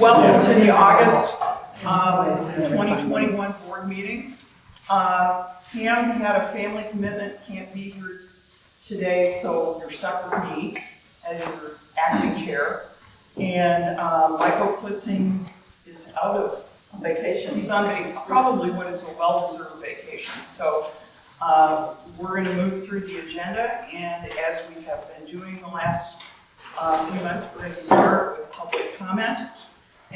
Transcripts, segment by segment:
Welcome to the August um, 2021 board meeting. Uh, Pam had a family commitment, can't be here today, so you're stuck with me as your acting chair. And uh, Michael Klitzing is out of, Vacation. he's on a, probably what is a well-deserved vacation. So uh, we're going to move through the agenda, and as we have been doing the last uh, few months, we're going to start with public comment.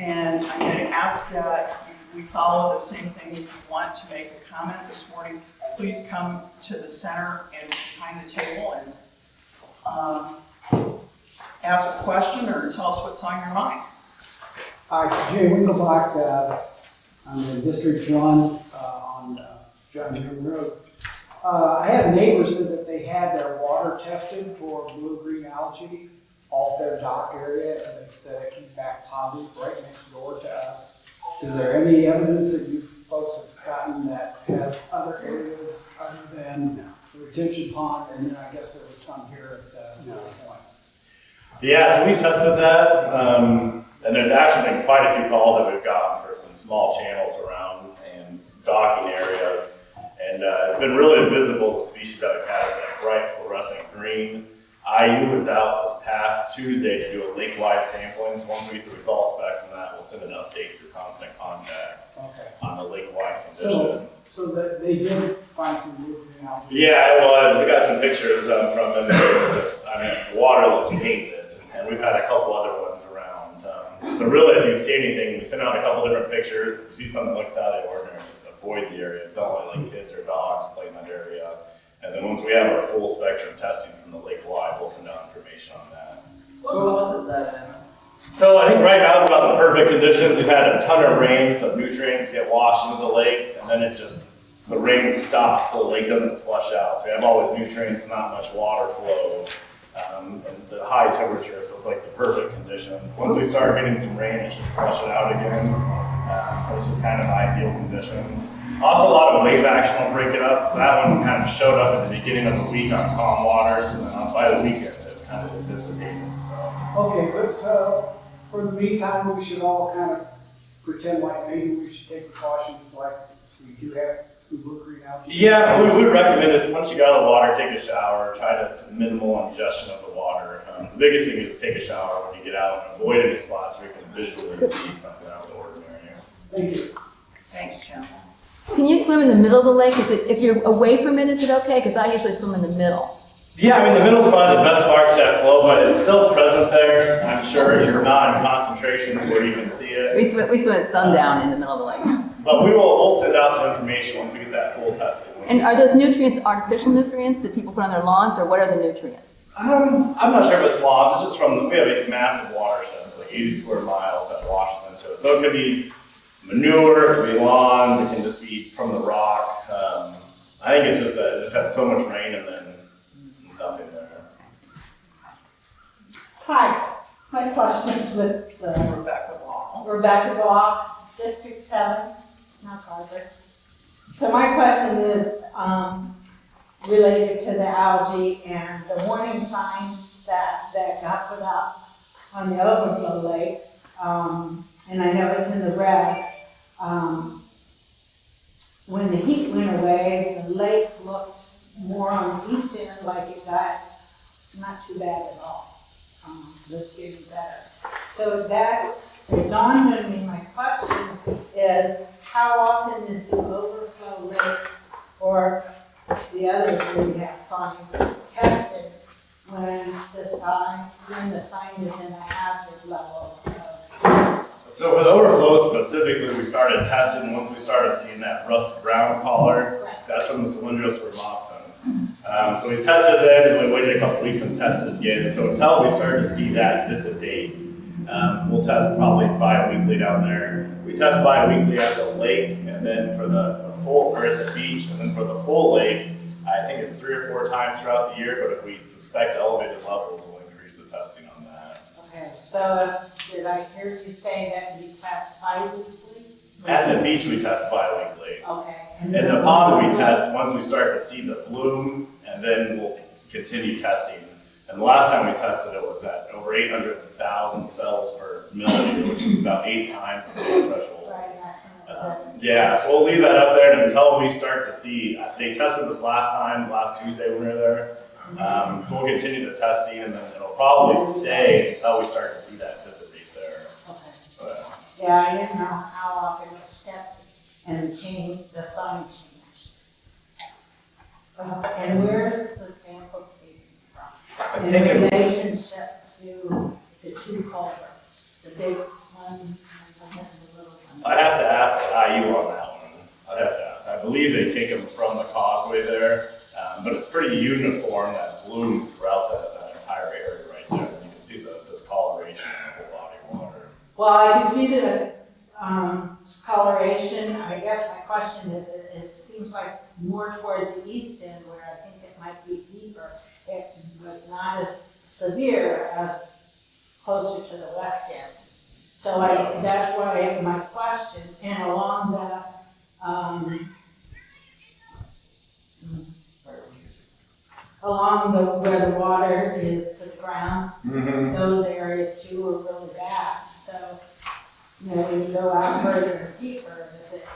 And I'm going to ask that we follow the same thing. If you want to make a comment this morning, please come to the center and behind the table and um, ask a question or tell us what's on your mind. Hi, Jay Winklebach, uh, I'm in District One, uh, on uh, John Muir Road. Uh, I had a neighbor said that they had their water tested for blue-green algae off their dock area, and they said it came back positive right next door to us. Is there any evidence that you folks have gotten that has other areas other than the retention pond, and then I guess there was some here at the point? Yeah, so we tested that, um, and there's actually been quite a few calls that we've gotten for some small channels around and docking areas. And, uh, it's been really visible, the species that we've had is that bright fluorescent green. IU was out this past Tuesday to do a lake-wide sampling, so once we get the results back from that, we'll send an update through constant contact Okay. on the lake-wide So, conditions. so that they did find some blue-green algae? Yeah, it was. We got some pictures um, from them. It was just, I mean, the water looked painted, and we've had a couple other ones around. Um, so really, if you see anything, we send out a couple different pictures. If you see something that looks out of the ordinary, just avoid the area. Don't let like kids or dogs play in that area. And then once we have our full spectrum testing from the lake wide, we'll send out information on that. What causes that, Anna? So I think right now it's about the perfect conditions. We've had a ton of rain, so nutrients get washed into the lake, and then it just, the rain stops, so the lake doesn't flush out. So we have all these nutrients, not much water flow, um, and the high temperature, so it's like the perfect conditions. Once we start getting some rain, it should flush it out again, uh, which is kind of ideal conditions. Also, a lot of wave action will break it up, so that one kind of showed up at the beginning of the week on calm waters, and then by the weekend, it kind of dissipated, so. Okay, but so, for the meantime, we should all kind of pretend like maybe we should take precautions like we do have some blue-green algae? Yeah, we would recommend is once you get out of the water, take a shower, try to minimal ingestion of the water. Um, the biggest thing is take a shower when you get out and avoid any spots where you can visually see something out of the ordinary. Thank you. Thanks, Jim. Can you swim in the middle of the lake? Is it, if you're away from it, is it okay? Because I usually swim in the middle. Yeah, I mean, the middle's probably the best part to that flow, but it's still present there. I'm sure if you're not in concentration where you can see it. We swim, we swim at sundown in the middle of the lake. But we will, we'll send out some information once we get that full testing. And are those nutrients artificial nutrients that people put on their lawns, or what are the nutrients? Um, I'm not sure if it's lawns, it's just from, we have a massive watershed, it's like 80 square miles that washes into it. So it could be manure, it could be lawns, it can just be from the rock. Um, I think it's just that it just had so much rain and then nothing there. Hi, my question is with uh, Rebecca Law. Rebecca Goff, District Seven, not Carver. So my question is, um, related to the algae and the warning signs that, that got put up on the overflow lake. Um, and I know it's in the red. Um, when the heat went away, the lake looked more on the east end like it got not too bad at all um, this getting better. So that's, dawned on me, my question is, how often is the overflow lake or the others where we have signs tested when the sign, when the sign is in a hazard level of, So for the overflow specifically, we started testing, once we started seeing that rust brown color, that's from the cylindrospermopsin. Um, so we tested it, and we waited a couple weeks and tested again. So until we started to see that dissipate, um, we'll test probably bi-weekly down there. We test bi-weekly at the lake, and then for the, the full, or at the beach, and then for the full lake, I think it's three or four times throughout the year, but if we suspect elevated levels, we'll increase the testing on that. okay, so did I hear you say that you test bi-weekly? At the beach, we test bi-weekly. Okay. And the pond we test once we start to see the bloom, and then we'll continue testing. And the last time we tested it was at over 800 thousand cells per milliliter, which is about eight times the state threshold. Right, that's when it was Yeah, so we'll leave that up there until we start to see, uh, they tested this last time, last Tuesday when we were there. Um, so we'll continue the testing and then it'll probably stay until we start to see that dissipate there. at. Okay. But, Yeah, I didn't know how often it kept and changed, the sign changed. Uh, And where's the sample taken from? I think In it, relationship to the two culverts, the big one and the little one. I'd have to ask IU on that one. I'd have to ask. I believe they take them from the causeway there, um, but it's pretty uniform, that bloom throughout that, that entire area right there. You can see the discoloration of the body of water. Well, I can see the, um, coloration, I guess my question is, it, it seems like more toward the east end where I think it might be deeper. It was not as severe as closer to the west end. So I, that's why my question, and along the, um, along the, where the water is to the ground, those areas too are really bad, so, you know, when you go out further and deeper, is it,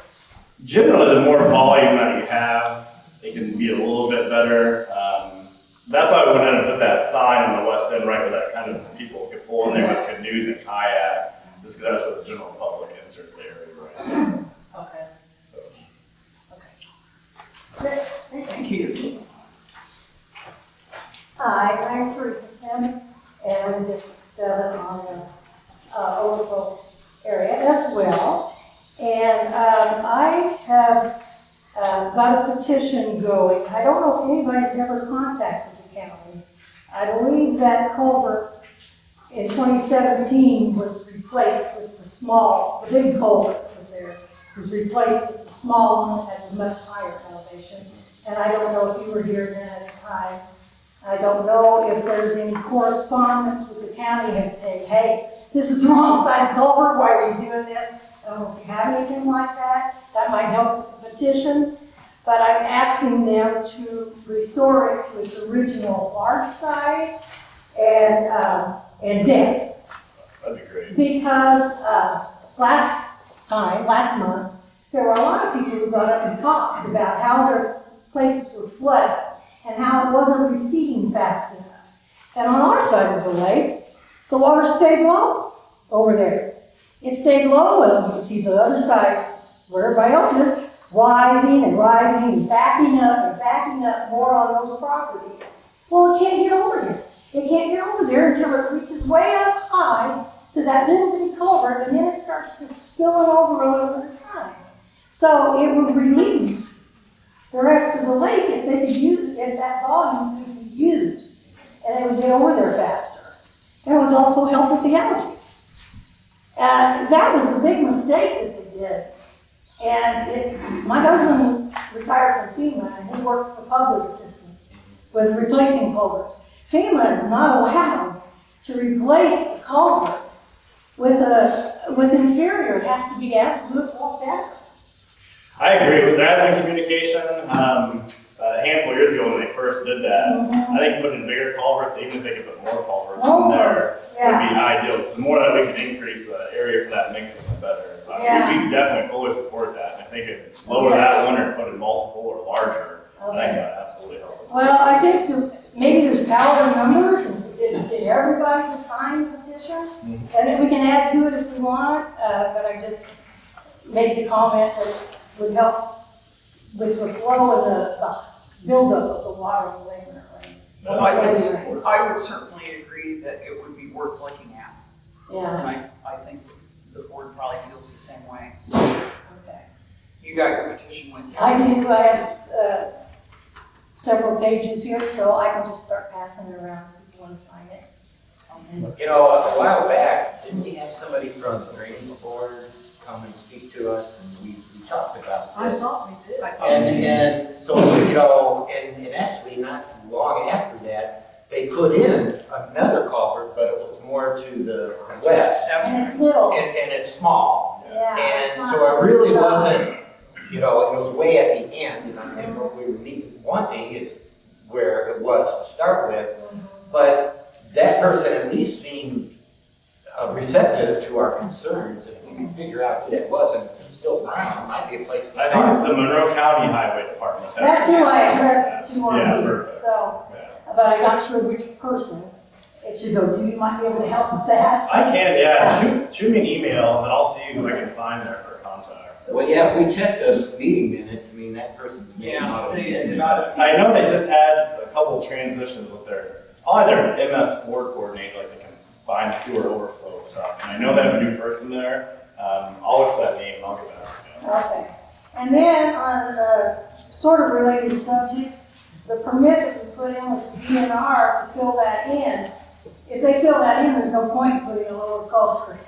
Generally, the more volume that you have, it can be a little bit better. Um, that's why we wanted and put that sign on the west end, right, where that kind of people could pull in there with canoes and kayaks. Just because that's where the general public enters the area, right? okay, So. okay. Thank you. Hi, I'm Teresa Sims, and I'm in District Seven on the, uh, overflow area as well. And, um, I have, uh, got a petition going. I don't know if anybody's ever contacted the county. I believe that culvert in twenty seventeen was replaced with the small, the big culvert was there, was replaced with the small one at a much higher elevation. And I don't know if you were here then at the time. I don't know if there's any correspondence with the county and saying, hey, this is the wrong size culvert, why are you doing this? I don't know if you have anything like that, that might help with the petition. But I'm asking them to restore it to its original large size and, um, and depth. That'd be great. Because, uh, last time, last month, there were a lot of people who got up and talked about how their places were flooded and how it wasn't receding fast enough. And on our side of the lake, the water stayed low over there. It stayed low, and you can see the other side, where everybody else is, rising and rising and backing up and backing up more on those properties. Well, it can't get over there. It can't get over there until it reaches way up high to that little bitty culvert, and then it starts to spill spilling over over time. So it would relieve the rest of the lake if they could use, if that volume could be used, and it would get over there faster. And it would also help with the algae. And that was a big mistake that they did. And it, my husband retired from FEMA, and he worked for public assistance with replacing culverts. FEMA is not allowed to replace a culvert with a, with inferior, it has to be or better. I agree with that been communication. Um, a handful of years ago when they first did that, Mhm. I think putting bigger culverts, even if they could put more culverts Oh, in there, would be ideal. So the more that we can increase the area for that mixing, the better. So Yeah. we definitely fully support that. I think if lower that one or put in multiple or larger, I think okay. that would absolutely help. Well, I think that maybe there's power in numbers, and everybody to sign the petition, and then we can add to it if we want, uh, but I just made the comment that would help with the flow and the, the buildup of the water in the rain. Well, I would, I would certainly agree that it would be worth looking at. Yeah, And I, I think the board probably feels the same way. So okay. you got your petition with you. I do, I have, uh, several pages here, so I can just start passing it around if you want to sign it. And- you know, a while back, didn't we have somebody from the drainage board come and speak to us and we, we talked about I this? thought we did. I thought- And, and so, you know, and, and actually not long after that, they put in another culvert, but it was more to the west. And it's little, And, and it's small. yeah. it's And not- so it really wasn't, you know, it was way at the end, and I think what we were need, wanting is where it was to start with. But that person at least seemed uh, receptive to our concerns. If we can figure out who that was and if it's still Brown, might be a place I think it's the Monroe County Highway Department. That's who I addressed it to on Yeah, here, perfect. so, Yeah. but I'm not sure which person it should go to. You might be able to help with that. I can, yeah, shoot, shoot me an email and I'll see who I can find there for contacts. Well, yeah, if we check the meeting minutes, I mean, that person's name Yeah, ought to be in there. ought I know they just had a couple transitions with their, it's probably their MS four coordinator, like they can find sewer overflow stuff. And I know they have a new person there, um, I'll look that name, and I'll. Okay. And then on a sort of related subject, the permit that we put in with the DNR to fill that in, if they fill that in, there's no point in putting a lower culvert.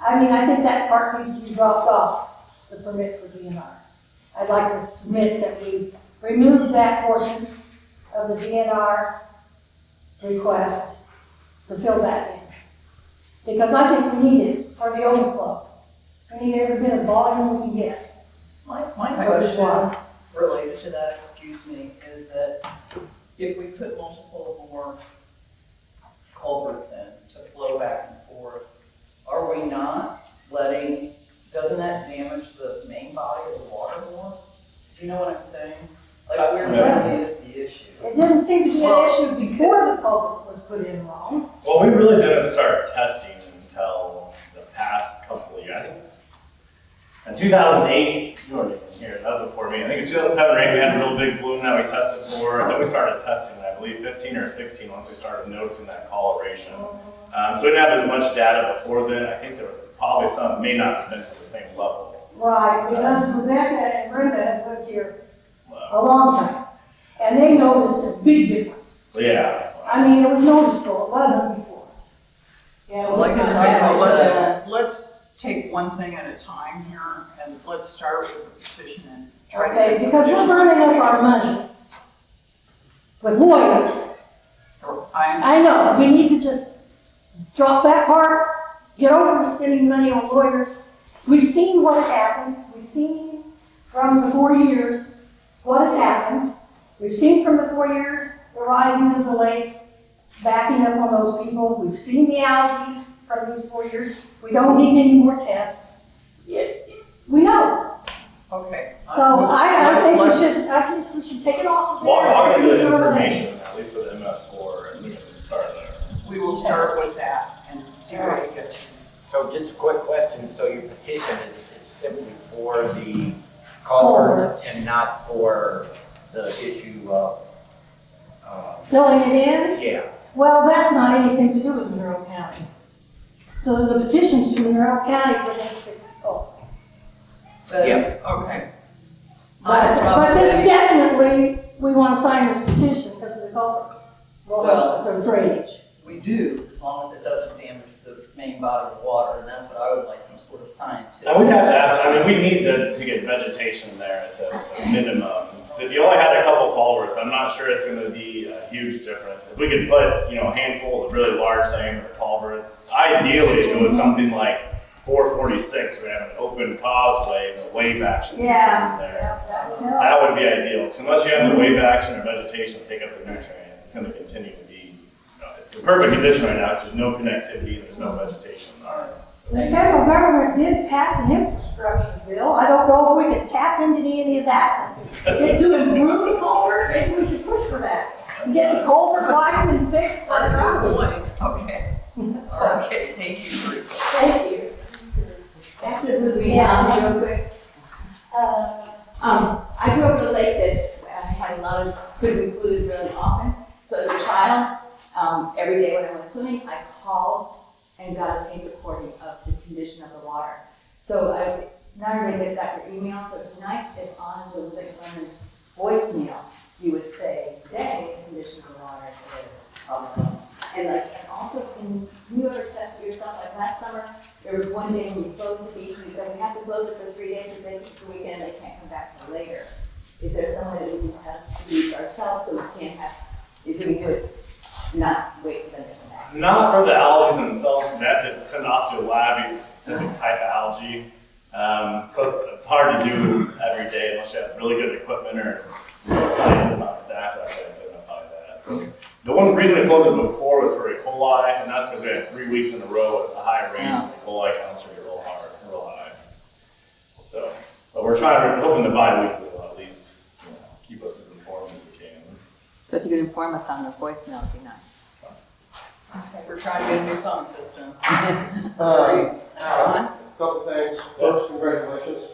I mean, I think that part needs to be dropped off, the permit for DNR. I'd like to submit that we remove that portion of the DNR request to fill that in. Because I think we need it for the overflow. We need every bit of volume we can get. My, my question related to that, excuse me, is that if we put multiple more culverts in to flow back and forth, are we not letting, doesn't that damage the main body of the water more? Do you know what I'm saying? Like, where Yeah. really is the issue? It didn't seem to be Well, an issue before the culvert was put in wrong. Well, we really didn't start testing until the past couple of years. I think in 2008, you weren't even here, that was before me. I think in 2007 or 8, we had a real big bloom that we tested for. And then we started testing, I believe 15 or 16, once we started noticing that coloration. Um, so we didn't have as much data before then. I think there were probably some, may not have been to the same level. Right, because Rebecca and Brenda had lived here a long time. And they noticed a big difference. But yeah. I mean, it was noticeable, it wasn't before. Yeah, well, I guess I Yeah, know. Let's take one thing at a time here, and let's start with the petition and try to Okay, get some because we're additional- burning up our money with lawyers. I'm, I know, we need to just drop that part, get over spending money on lawyers. We've seen what happens, we've seen from the four years what has happened. We've seen from the four years the rising of the lake, backing up on those people. We've seen the algae from these four years. We don't need any more tests. It- it- We know. okay. So I, I think we should, I think we should take it off. of Well, there. I'll get the Leave it over there. information, at least with MS4, and we can start there. We will start with that and see where we get to. So just a quick question, so your petition is is simply for the culvert Culverts. and not for the issue of, uh, Filling it in? yeah, Well, that's not anything to do with Monroe County. So the petition's to Monroe County for them to fix the culvert. But Yeah. Okay, But, but this definitely, we want to sign this petition because of the culvert. Well- The drainage. we do, as long as it doesn't damage the main body of water, and that's what I would like, some sort of scientific. And we'd have to ask, I mean, we need to, to get vegetation there at the the minimum. So if you only had a couple culverts, I'm not sure it's gonna be a huge difference. If we could put, you know, a handful of really large diameter culverts, ideally it was something like four forty-six, we have an open causeway and a wave action Yeah. there. Yeah, that would help. That would be ideal, 'cause unless you have the wave action or vegetation to take up the nutrients, it's gonna continue to be, you know, it's the perfect condition right now, 'cause there's no connectivity, there's no vegetation. The federal government did pass an infrastructure bill. I don't know if we can tap into any of that. Did to improve the culvert, maybe we should push for that. And Get the culvert widened and fixed. That's a good point. okay, So, okay, thank you, Teresa. Thank you. Back to the movie, Yeah. um, real quick. Uh, Um, I grew up in a lake that I had a lot of good included really often. So as a child, um, every day when I went swimming, I called and got a tape recording of the condition of the water. So I, not everybody gets that for email, so it'd be nice if on the Lake Lemon voicemail, you would say, today, the condition of the water is, blah." And like, and also, can you ever test it yourself, like last summer, there was one day when we closed the beach, we said we have to close it for three days, because it's the weekend, they can't come back till later. Is there some way that we can test the ourselves, so we can't have, is it good, not wait for them to? Not for the algae themselves, because they have to send off to a lab, a specific type of algae. Um, so it's, it's hard to do every day unless you have really good equipment or scientists on staff that can identify that. So The one reason we closed it before was for E. coli, and that's because we had three weeks in a row with a high range, and E. coli counts are real hard, real high. So, but we're trying, we're hoping the bi-weekly will at least, you know, keep us as informed as we can. So if you could inform us on the voicemail, it'd be nice. We're trying to get a new phone system. Uh, Ron? Couple things. First, congratulations.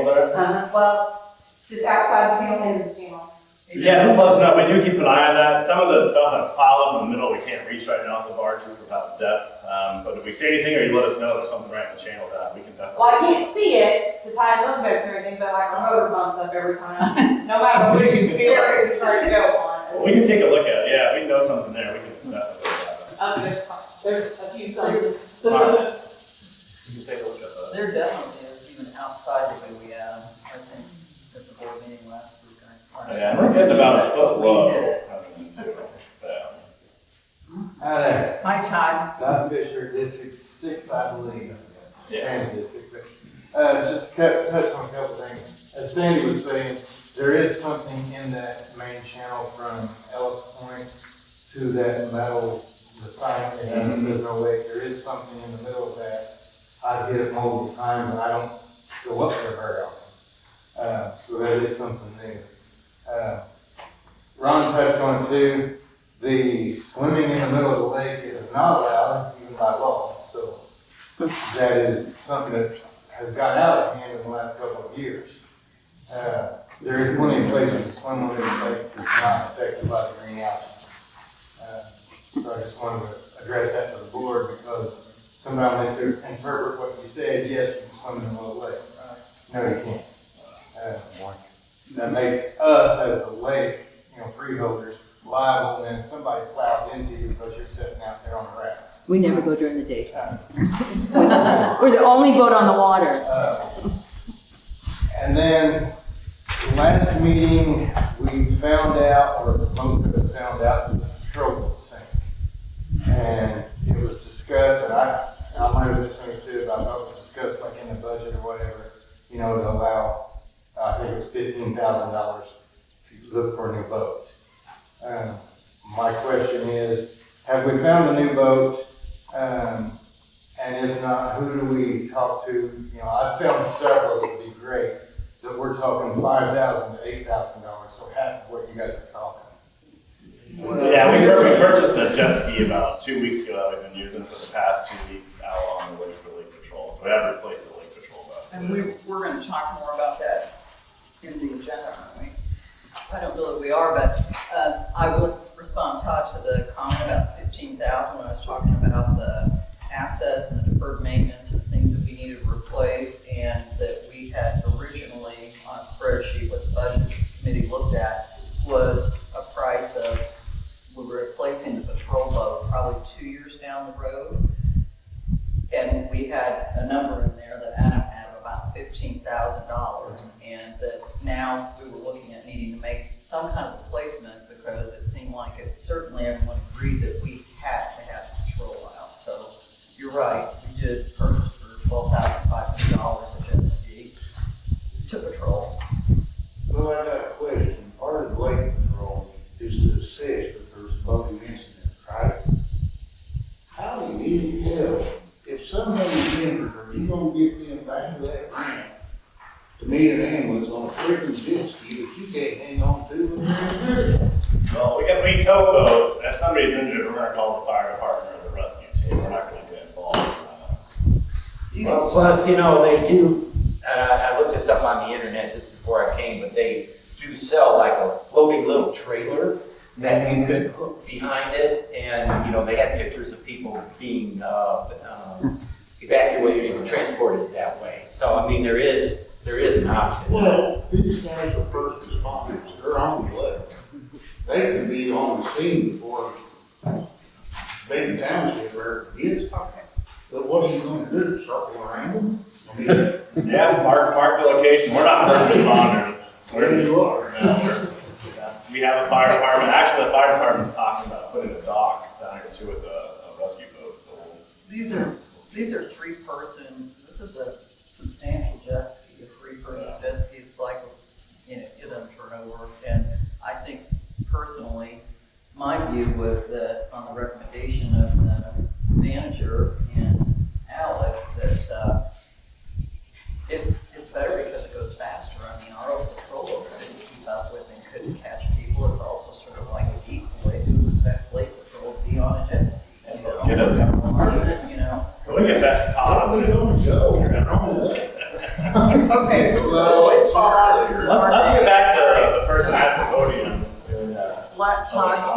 In there? Uh, well, just outside the channel, into the channel. Yeah, just let us know, we do keep an eye on that, some of the stuff that's piled up in the middle, we can't reach right now with the barges without depth. Um, but if we see anything or you let us know there's something right in the channel that we can definitely. Well, I can't see it to tie those back or anything, but like our motor bumps up every time, no matter which area we try to go Well, on. we can take a look at it, yeah, if we know something there, we can definitely look at it. Uh, there's, there's a few signs. Alright. We can take a look at that. There definitely is even outside the way we had, I think, at the board meeting last week. I- Yeah, we're getting about a foot low. did it. Yeah. Hi there, My time. Doug Fisher, District Six, I believe. Yeah. Trans District, but, uh, just to cut, touch on a couple things. As Sandy was saying, there is something in that main channel from Ellis Point to that metal, the sign that has, there's no lake, there is something in the middle of that. I get it multiple times, and I don't go up there very often. Uh, so that is something there. Uh, Ron touched on too, the swimming in the middle of the lake is not allowed even by law, so that is something that has got out of hand in the last couple of years. Uh, there is plenty of places to swim on this lake that's not affected by the green algae. Uh, So I just wanted to address that to the board because somebody to interpret what you said, yes, you can swim in the little lake. No, you can't. Uh, That makes us as the lake, you know, freeholders liable when somebody plows into you because you're sitting out there on the raft. We never go during the daytime. We're the only boat on the water. Uh, And then, the last meeting, we found out, or most of us found out, that the patrol boat sank. And it was discussed, and I, I might have misunderstood, but I thought it was discussed like in the budget or whatever, you know, to allow, I think it was fifteen thousand dollars to look for a new boat. Um, my question is, have we found a new boat? Um, and if not, who do we talk to? You know, I've found several that would be great, that we're talking five thousand to eight thousand dollars, so half of what you guys are talking. Yeah, we, we purchased a jet ski about two weeks ago that we've been using for the past two weeks out on the lake for lake patrol. So we have replaced the lake patrol boat. And we, we're gonna talk more about that in the agenda, aren't we? I don't know that we are, but uh, I would respond, Todd, to the comment about 15,000.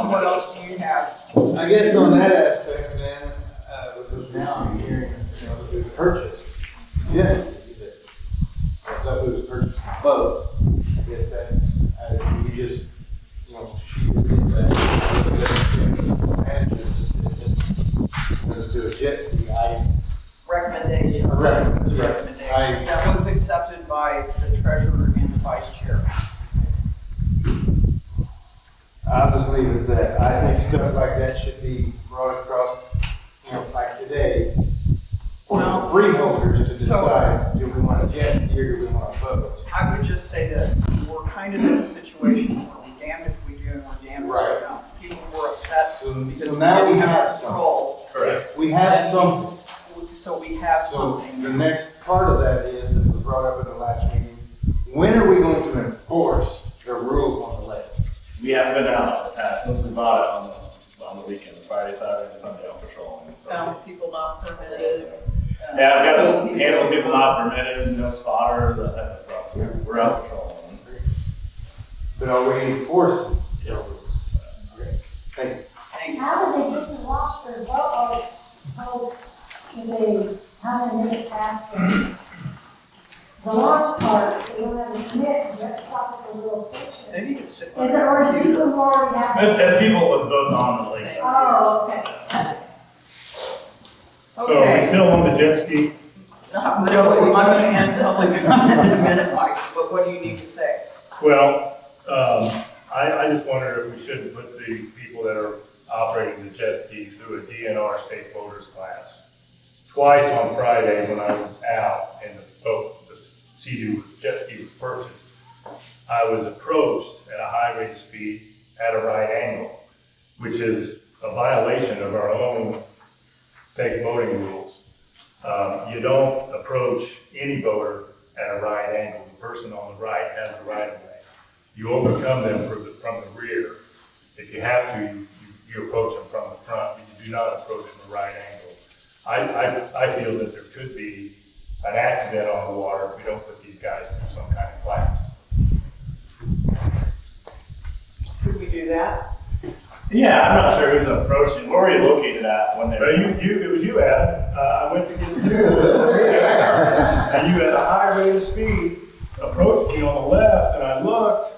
Um, what else do you have? I guess on that aspect, man, uh, because now I'm hearing, you know, the purchase. Yes, I thought it was purchased both. I guess that's, uh, you just, you know, she was in that. As to a jet ski, I. Recommendation. Recommendation. I. That was I'll just leave it at that. I think stuff like that should be brought across, you know, like today, Well, freeholders to decide, do we want to yes here, do we want to vote? I would just say this, we're kind of in a situation where we're damned if we do and we're damned if Right. we don't. People were upset because So now we have some control. Correct. We have some. So we have So the next part of that is, that was brought up in the last meeting, at when you, you, it was you, Adam. Uh, I went to get you. And you at a high rate of speed approached me on the left and I looked.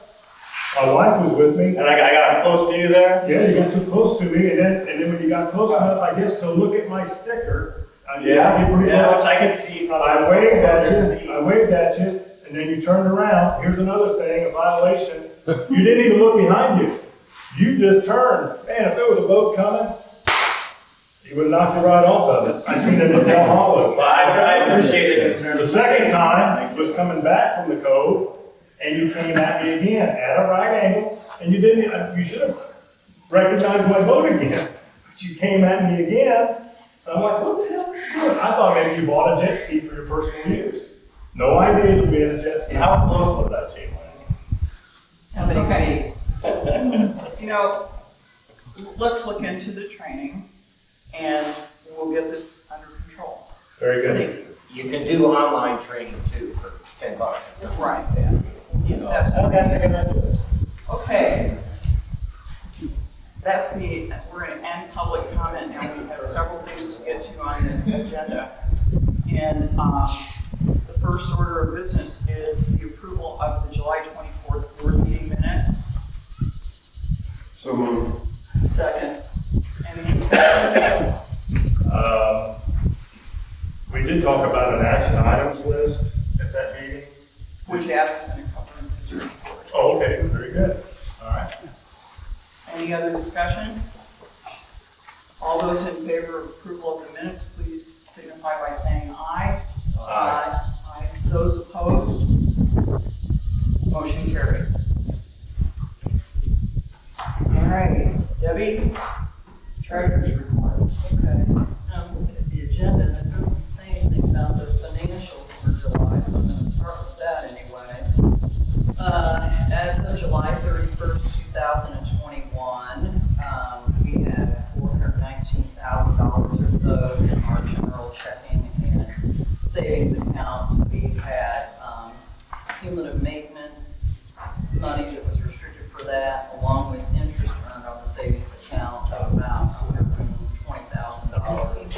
My wife was with me. And I got, I got close to you there? Yeah, you got too close to me and then, and then when you got close enough, I guess, to look at my sticker. I did Yeah, pretty yeah, which I could see from. I waved at you, I waved at you, and then you turned around. Here's another thing, a violation. You didn't even look behind you. You just turned. Man, if there was a boat coming, he would have knocked you right off of it. I seen it in Del Hollow. But I, I appreciate the concern. The second time was coming back from the cove, and you came at me again at a right angle, and you didn't, uh, you should have recognized my boat again. But you came at me again, and I'm like, what the hell are you doing? I thought maybe you bought a jet ski for your personal use. No idea you being a jet ski. How close was that, Chief? How many Okay. feet? You know, let's look into the training and we'll get this under control. Very good. You can do online training too for ten bucks. Right, yeah, that's, okay. That's the, we're gonna end public comment now, we have several things to get to on the agenda. And, um, the first order of business is the approval of the July twenty-fourth board meeting minutes. So moved. Second. Um, we did talk about an action items list at that meeting. Which Adam's gonna cover in his report. Oh, okay, very good. All right. Any other discussion? All those in favor of approval of the minutes, please signify by saying aye. Aye. Aye. Those opposed? Motion carried. All right, Debbie, treasurer's report. Okay. Um, looking at the agenda, and it doesn't say anything about the financials for July, so I'm gonna start with that anyway. Uh, as of July thirty-first, two thousand and twenty-one, um, we had four hundred nineteen thousand dollars or so in our general checking and savings accounts. We had, um, cumulative maintenance money that was restricted for that, along with interest earned on the savings account of about hundred and twenty thousand dollars.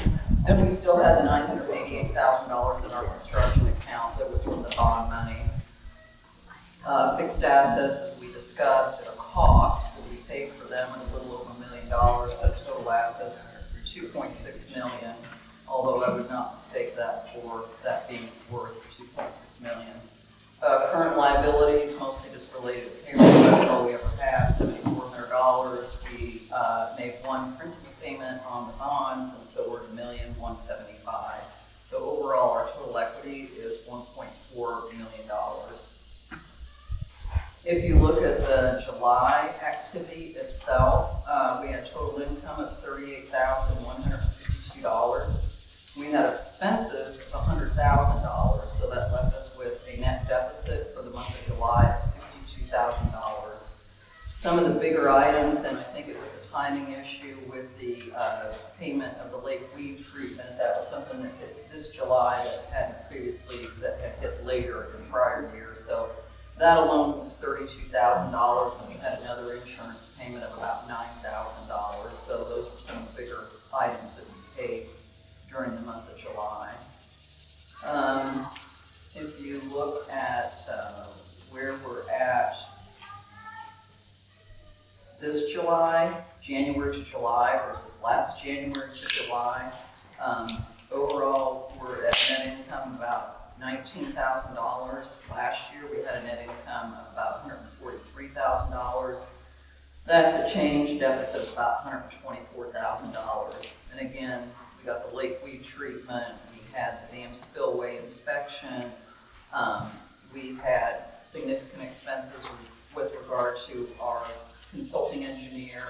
And we still had the nine hundred eighty-eight thousand dollars in our construction account that was from the bond money. Uh, fixed assets, as we discussed, at a cost, but we paid for them at a little over a million dollars, so total assets are two point six million, although I would not mistake that for that being worth two point six million. Uh, current liabilities, mostly just related to payroll, that's all we ever have, seventy-four hundred dollars. We, uh, made one principal payment on the bonds, and so we're at a million, one seventy-five. So overall, our total equity is one point four million dollars. If you look at the July activity itself, uh, we had total income of thirty-eight thousand, one hundred fifty-two dollars. We had expenses of hundred thousand dollars, so that left us with a net deficit for the month of July of sixty-two thousand dollars. Some of the bigger items, and I think timing issue with the, uh, payment of the lake weed treatment, that was something that hit this July that hadn't previously, that had hit later in prior years, so that alone was thirty-two thousand dollars, and we had another insurance payment of about nine thousand dollars, so those were some bigger items that we paid during the month of July. Um, if you look at, uh, where we're at this July, January to July versus last January to July, um, overall, we're at net income about nineteen thousand dollars. Last year, we had a net income of about hundred and forty-three thousand dollars. That's a change deficit of about hundred and twenty-four thousand dollars. And again, we got the lake weed treatment, we had the dam spillway inspection, um, we had significant expenses with regard to our consulting engineer.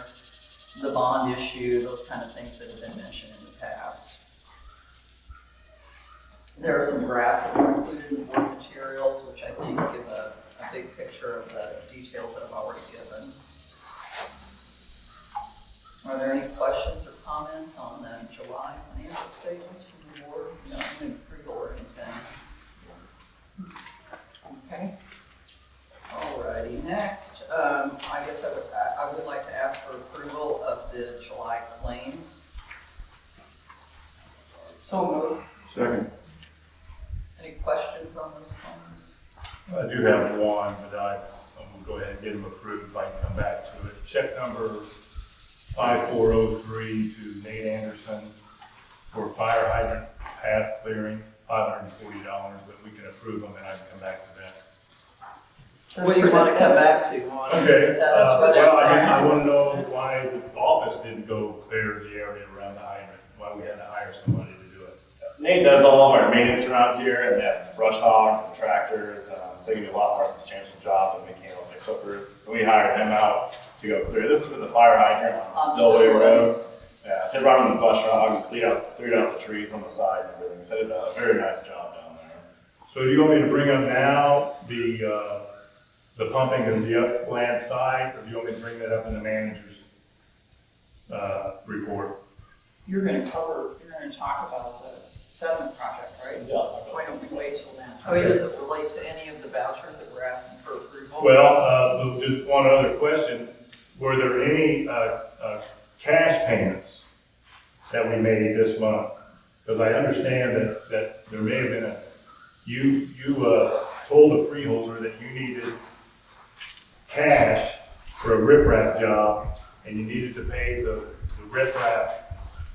The bond issue, those kind of things that have been mentioned in the past. There are some graphs that are included in the board materials, which I think give a, a big picture of the details that I've already given. Are there any questions or comments on the July financial statements from the board? No, any approval or anything? Okay. Alrighty, next, um, I guess I would, I I would like to ask for approval of the July claims. So moved. Second. Any questions on those claims? I do have one, but I, I'm go ahead and get them approved, if I can come back to it. Check number five four oh three to Nate Anderson for fire hydrant path clearing, five hundred and forty dollars, but we can approve them and I can come back to that. What do you want to come back to on? Okay, Is uh, whether- well, I guess I wanna know why the office didn't go clear the area around the hydrant, why we had to hire somebody to do it. Nate does all of our maintenance around here, and they have brush hogs and tractors, um, so he can do a lot more substantial job than mechanical clippers. So we hired him out to go clear. This is for the fire hydrant on On Stillway Stillway. Road. Yeah, so they brought him the brush hog and cleared out, cleared out the trees on the side and everything. So they did a very nice job down there. So do you want me to bring up now the, uh, the pumping of the upland side, or do you want me to bring that up in the manager's, uh, report? You're gonna cover, you're gonna talk about the settlement project, right? Yeah. Why don't we wait till then? Oh, does it relate to any of the vouchers that we're asking for approval? Well, uh, just one other question. Were there any, uh, uh, cash payments that we made this month? Because I understand that, that there may have been a, you, you, uh, told the freeholder that you needed cash for a riprap job, and you needed to pay the, the riprap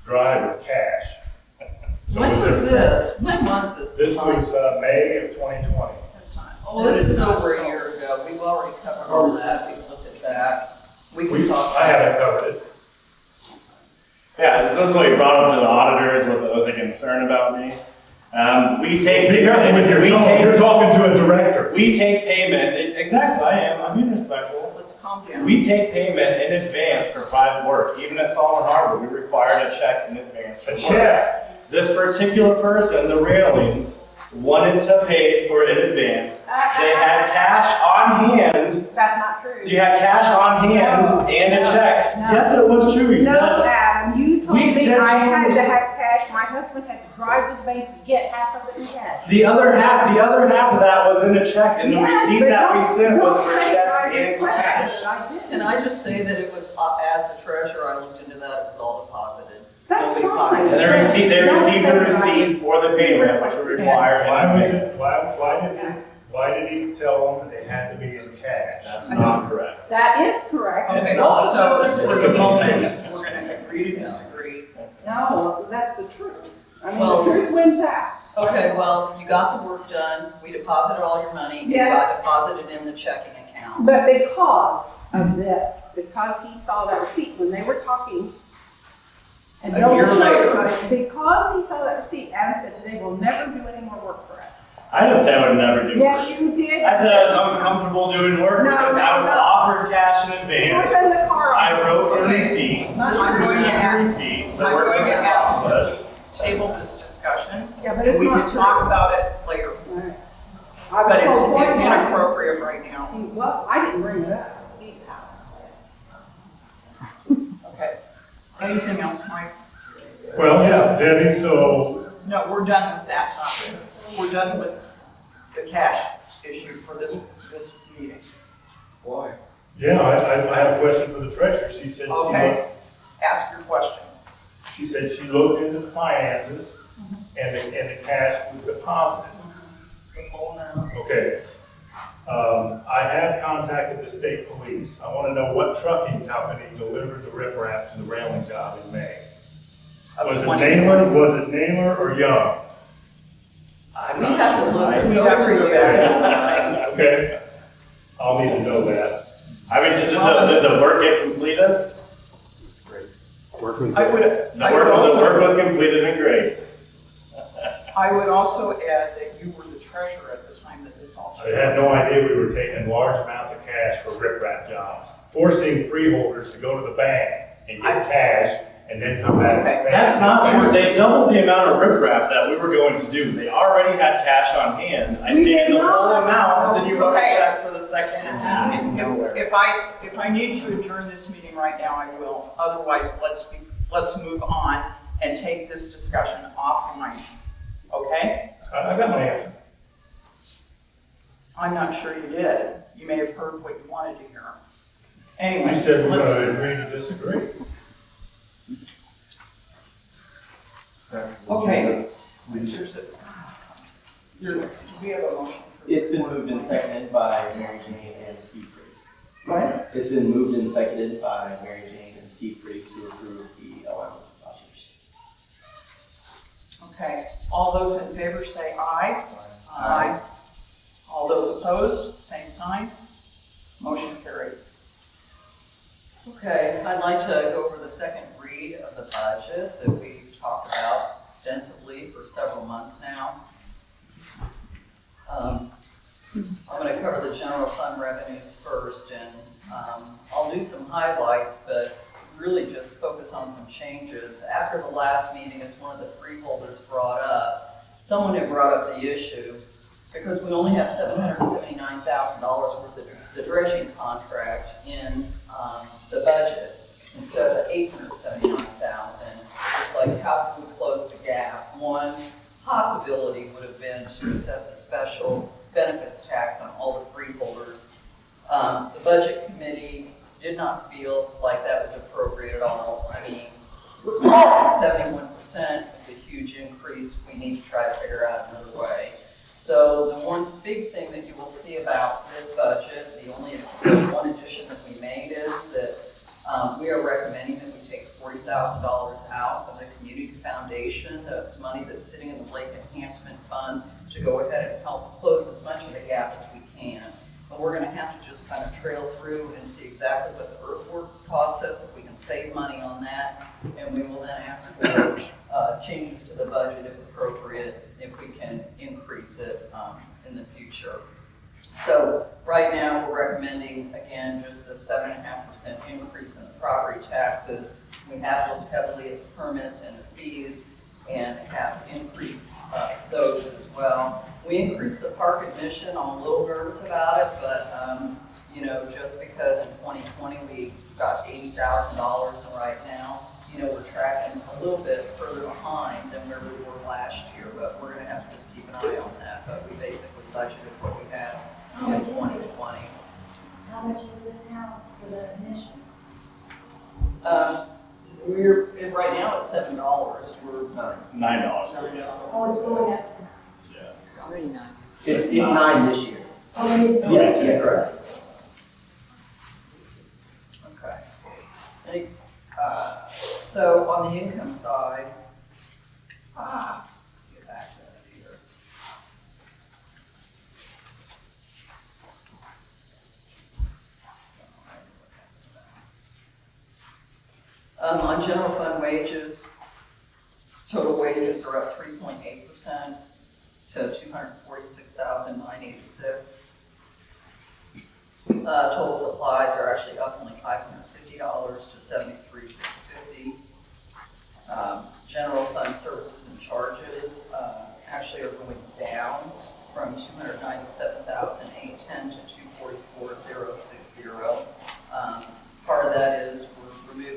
driver cash. So When was there- this? When was this? This Tom? was, uh, May of twenty twenty. That's not. Oh, this is over a year ago. We've already covered all that. We've looked at that. We can talk. I haven't covered it. Yeah, this this is what you brought up to the auditors with, with a concern about me. Um, we take. Be careful with your we tone, take- you're talking to a director. We take payment, exactly, I am, I'm being respectful. Let's calm down. We take payment in advance for private work, even at Solomon Harbor, we required a check in advance. for A check. This particular person, the railings, wanted to pay for it in advance. Ah, ah, they had ah, cash on hand, That's not true. you had cash on hand and a check. No. Yes, it was true, you No, said. Adam, you told We me said I you had to was- have cash, my husband had to drive to the bank to get half of it in cash. The other half, the other half of that was in a check, and the Yes, receipt but that we don't- sent was don't for say check I and requested cash. it. I didn't. Can I just say that it was, uh, as the treasurer, I looked into that, it was all deposited. That's Nobody fine. pocketed And they received, they Don't received the that. receipt for the payment, which we require. Why was in it, why, why did he, why did he tell them that they had to be in cash? That's not correct. That is correct. Okay, It's not. so for the moment, we're gonna agree to disagree. No, that's the truth. I mean, Well- the truth wins out. Okay, well, you got the work done. We deposited all your money. You Yes. got deposited in the checking account. But because of this, because he saw that receipt when they were talking, and A Bill year showed later. it, because he saw that receipt, Adam said, they will never do any more work for us. I didn't say I would never do Yes, work. you did. I said I was uncomfortable doing work No, because I was no, no. offered cash in He was advance. in the car. I wrote a receipt. I'm going to A ask, receipt. I'm going to ask us to table this discussion. Yeah, but it's We can not true. talk about it later, Right. I was but it's, told it's twice by- inappropriate right now. Well, I didn't bring it up. Okay. Anything else, Mike? Well, yeah, Debbie, so, No, we're done with that topic. We're done with the cash issue for this, this meeting. Why? yeah, I, I, I have a question for the treasurer. She said she Okay. looked, Ask your question. She said she looked into the finances and the, and the cash was deposited. The whole amount. Okay. Um, I have contacted the state police. I want to know what trucking company delivered the riprap to the railing job in May. Of Was it 2020. Naylor, was it Naylor or Young? I'm We not have to sure. look, I- it's We have over to a go year. back. Okay. I'll need to know that. I mean, did the, did the work get completed? Working. I would, The I work, would the work also, was completed and great. I would also add that you were the treasurer at the time that this all took I took had no place. idea we were taking large amounts of cash for riprap jobs, forcing freeholders to go to the bank and get cash and then come back. and. That's not true. They doubled the amount of riprap that we were going to do. They already had cash on hand. I We stated the full not. amount, then you wrote a Okay. check for the second half. If if I, if I need to adjourn this meeting right now, I will. Otherwise, let's be, let's move on and take this discussion offline. Okay? I I got my answer. I'm not sure you did. You may have heard what you wanted to hear. Anyway. You said we're let's- gonna agree to disagree. Okay. There's a- You're- we have a motion? for- It's been moved and seconded by Mary Jane and Steve Free. What? It's been moved and seconded by Mary Jane and Steve Free to approve the allowance of vouchers. Okay, all those in favor say aye. Aye. All those opposed, same sign. Motion carried. Okay, I'd like to go over the second read of the budget that we've talked about extensively for several months now. Um, I'm going to cover the general fund revenues first, and um, I'll do some highlights, but really just focus on some changes. After the last meeting, as one of the freeholders brought up, someone had brought up the issue, because we only have $779,000 worth of the dredging contract in um, the budget instead of the 879000 it's like, how can we close the gap? One possibility would have been to assess a special benefits tax on all the freeholders. Um, the budget committee did not feel like that was appropriate at all. I mean, seventy-one percent is a huge increase. We need to try to figure out another way. So the one big thing that you will see about this budget, the only one addition that we made is that um, we are recommending that we forty thousand dollars out of the community foundation. That's money that's sitting in the Lake Enhancement Fund to go ahead and help close as much of the gap as we can. But we're gonna have to just kind of trail through and see exactly what the earthworks cost us, if we can save money on that. And we will then ask for, uh, changes to the budget if appropriate, if we can increase it, um, in the future. So right now, we're recommending, again, just the seven and a half percent increase in the property taxes. We have looked heavily at the permits and the fees and have increased, uh, those as well. We increased the park admission, I'm a little nervous about it, but, um, you know, just because in twenty twenty, we got eighty thousand dollars and right now, you know, we're tracking a little bit further behind than where we were last year, but we're gonna have to just keep an eye on that, but we basically budgeted what we had How in much is it? twenty. How much is it now for the admission? Um, we're, if right now it's seven dollars, we're Nine dollars. nine dollars. Oh, it's going up. Already nine. It's, it's nine this year. Oh, it is. Yeah, yeah, correct. Okay. Any, uh, so on the income side, ah, get back to that here. Um, on general fund wages, total wages are up three point eight percent to two hundred forty-six thousand nine eighty-six. Uh, total supplies are actually up only five hundred fifty dollars to seventy-three six fifty. Um, general fund services and charges, uh, actually are going down from two hundred ninety-seven thousand eight ten to two forty-four zero six zero. Um, part of that is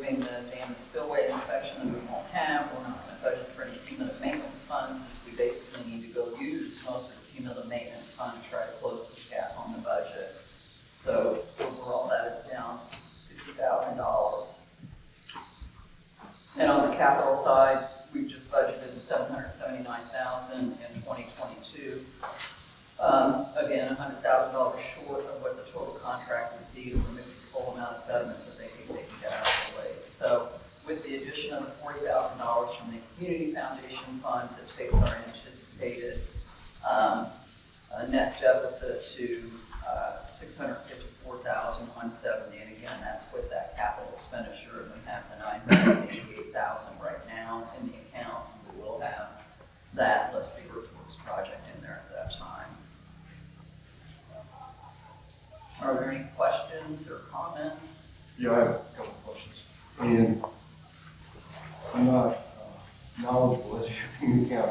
we're the dam and spillway inspection that we won't have, we're not gonna budget for any cumulative maintenance funds, since we basically need to go use most of the cumulative maintenance fund to try to close this gap on the budget. So overall, that is down fifty thousand dollars. And on the capital side, we've just budgeted seven hundred seventy-nine thousand in twenty twenty-two. Um, again, hundred thousand dollars short of what the total contract would be to remove the full amount of sediment that they think they can get out of the lake. So with the addition of the forty thousand dollars from the community foundation funds, it takes our anticipated, um, uh, net deficit to, uh, six hundred fifty-four thousand one seventy, and again, that's with that capital expenditure, and we have the nine hundred eighty-eight thousand right now in the account, we will have that, plus the earthworks project in there at that time. Are there any questions or comments? Yeah, I have a couple of questions. And I'm not uh, knowledgeable as you can.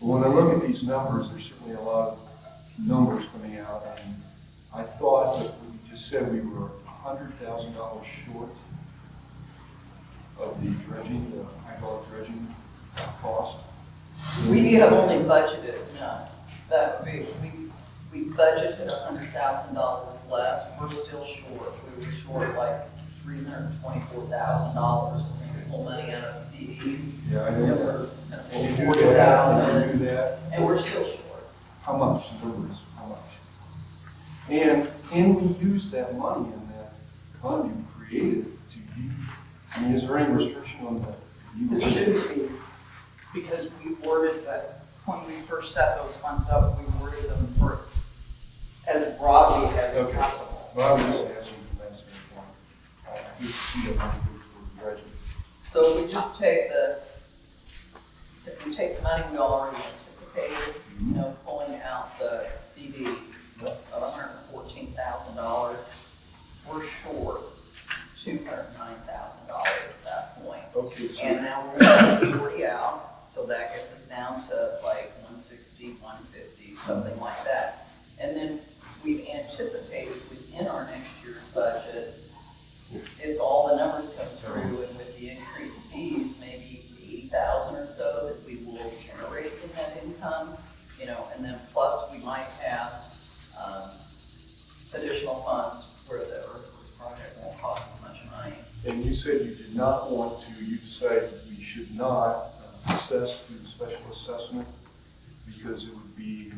But when I look at these numbers, there's certainly a lot of numbers coming out, and I thought that we just said we were $100,000 short of the dredging, the hydraulic dredging cost. We have only budgeted, no, that would be, we, we budgeted hundred thousand dollars less, we're still short, we were short like three hundred and twenty-four thousand dollars pull money out of CDs. Yeah, I And know. we're gonna And you do that, and thousand, you do that, and we're still short. how much, in other words, how much? And can we use that money in that fund you created to use? I mean, is there any restriction on that? There shouldn't be, because we worded that, when we first set those funds up, we worded them for as broadly as Okay. possible. Well, I was just asking from that standpoint. I just see the money goes for dredging. So we just take the, if we take the money we already anticipated, you know, pulling out the CDs of hundred and fourteen thousand dollars, we're short two hundred and nine thousand dollars at that point. Okay, so. And now we're gonna take forty out, so that gets us down to like 160, 150, something like that. And then we've anticipated within our next year's budget, if all the numbers come through and with the increased fees, maybe eighty thousand or so that we will generate in that income, you know, and then plus we might have, um, additional funds where the earthworks project won't cost as much money. And you said you did not want to, you decided we should not uh, assess through the special assessment because it would be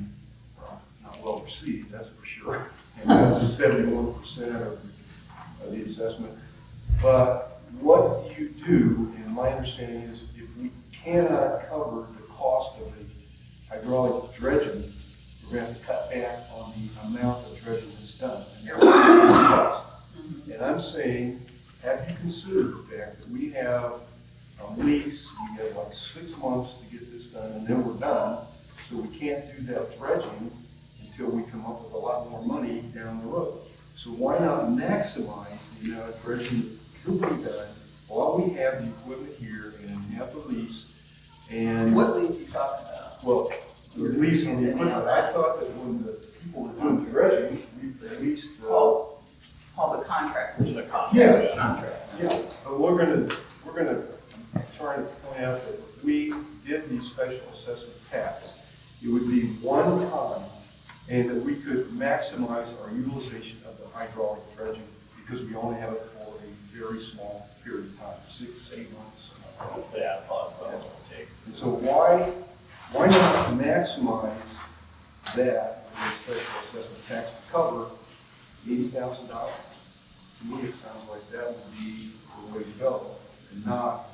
uh, not well received, that's for sure. And that was seventy-one percent of the- of the assessment. But what do you do, and my understanding is, if we cannot cover the cost of a hydraulic dredging, we're gonna have to cut back on the amount of dredging done. And that's what it costs. And I'm saying, have you considered the fact that we have a lease, we have like six months to get this done, and then we're done, so we can't do that dredging until we come up with a lot more money down the road. So why not maximize the amount of dredging that could be done while we have the equipment here and have the lease, and, What lease are you talking about? well, the lease on the equipment, I thought that when the people were doing dredging, we leased, uh, Call, call the contractors. The Yeah. Contract. Yeah, but we're gonna, we're gonna, I'm trying to point out that if we did these special assessment tax, it would be one time, and that we could maximize our utilization of the hydraulic dredging, because we only have it for a very small period of time, six, eight months. Yeah, probably, that's what it'll take. And so why, why not maximize that, in the assessment tax to cover eighty thousand dollars? To me, it sounds like that would be the way to go, and not,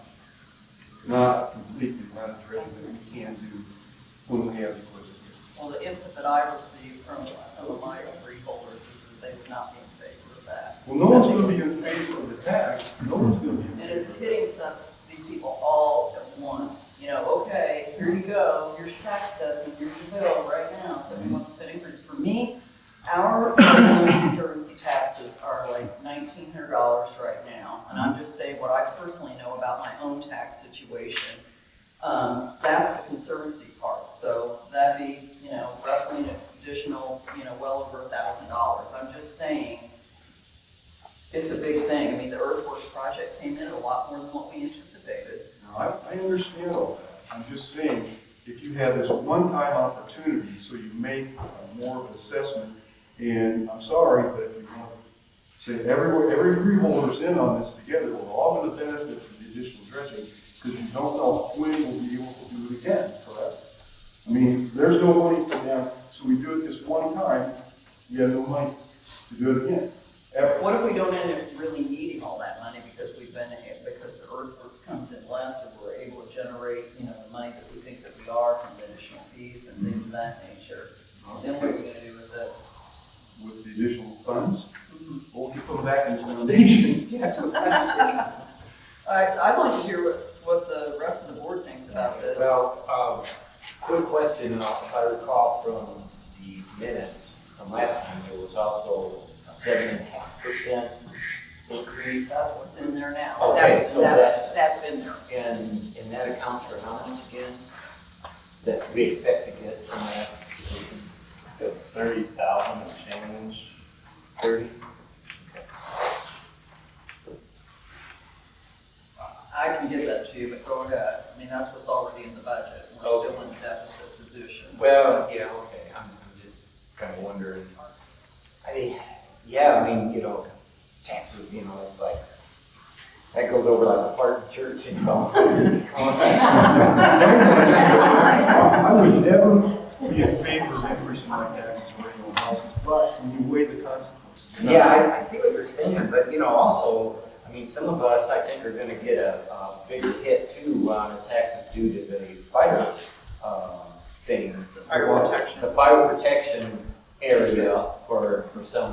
not completely of that we can do when we have the here. Well, the input that I received from some of my freeholders is that they would not be in favor of that. Well, no one's gonna be in favor of the tax, no one's gonna be in And favor. it's hitting some, these people all at once, you know, okay, here you go,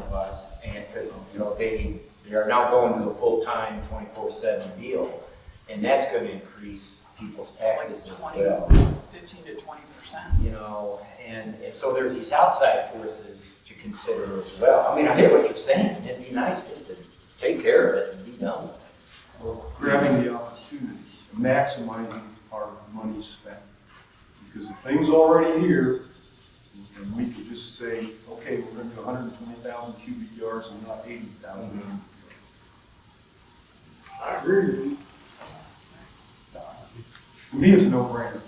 for, for some of us, and, cause, you know, they, they are now going to a full-time, twenty-four seven deal, and that's gonna increase people's taxes as twenty, well fifteen to twenty percent. you know, and, and so there's these outside forces to consider as well. I mean, I hear what you're saying, it'd be nice just to take care of it and be done with it. Well, grabbing the opportunity, maximizing our money spent. Because the thing's already here, and we could just say, okay, we're gonna do hundred and twenty thousand cubic yards and not eighty thousand. I agree with you. To me, it's a no-brainer.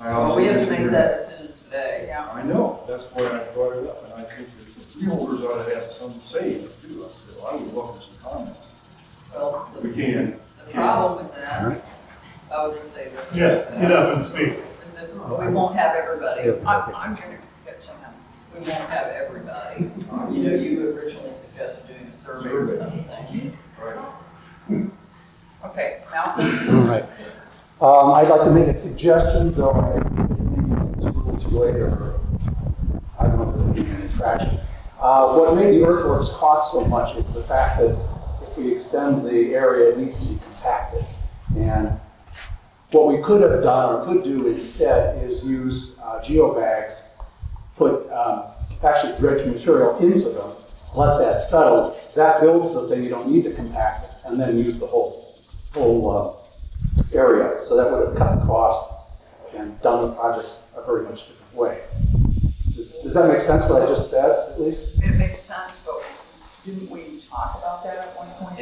I Well, we have to make disagree. that decision today. Yeah. I know, that's why I brought it up, and I think that the freeholders ought to have some say in it too. I said, well, I would welcome some comments. Well, We can. the problem with that, I would just say this. Yes, get up and speak. Is that we won't have everybody. I'm, I'm gonna get to him. We won't have everybody. You know, you originally suggested doing a survey or something. Okay, Malcolm? All right. Um, I'd like to make a suggestion, though I maybe it's a little too late, or I don't know if it'll be any traction. Uh, what made the earthworks cost so much is the fact that if we extend the area, it needs to be compacted. And what we could have done, or could do instead, is use uh, geobags, put, um, actually dredge material into them, let that settle. That builds the thing, you don't need to compact it, and then use the whole, whole, uh, area, so that would have cut the cost and done the project a very much different way. Does, does that make sense, what I just said, at least? It makes sense, but didn't we talk about that at one point?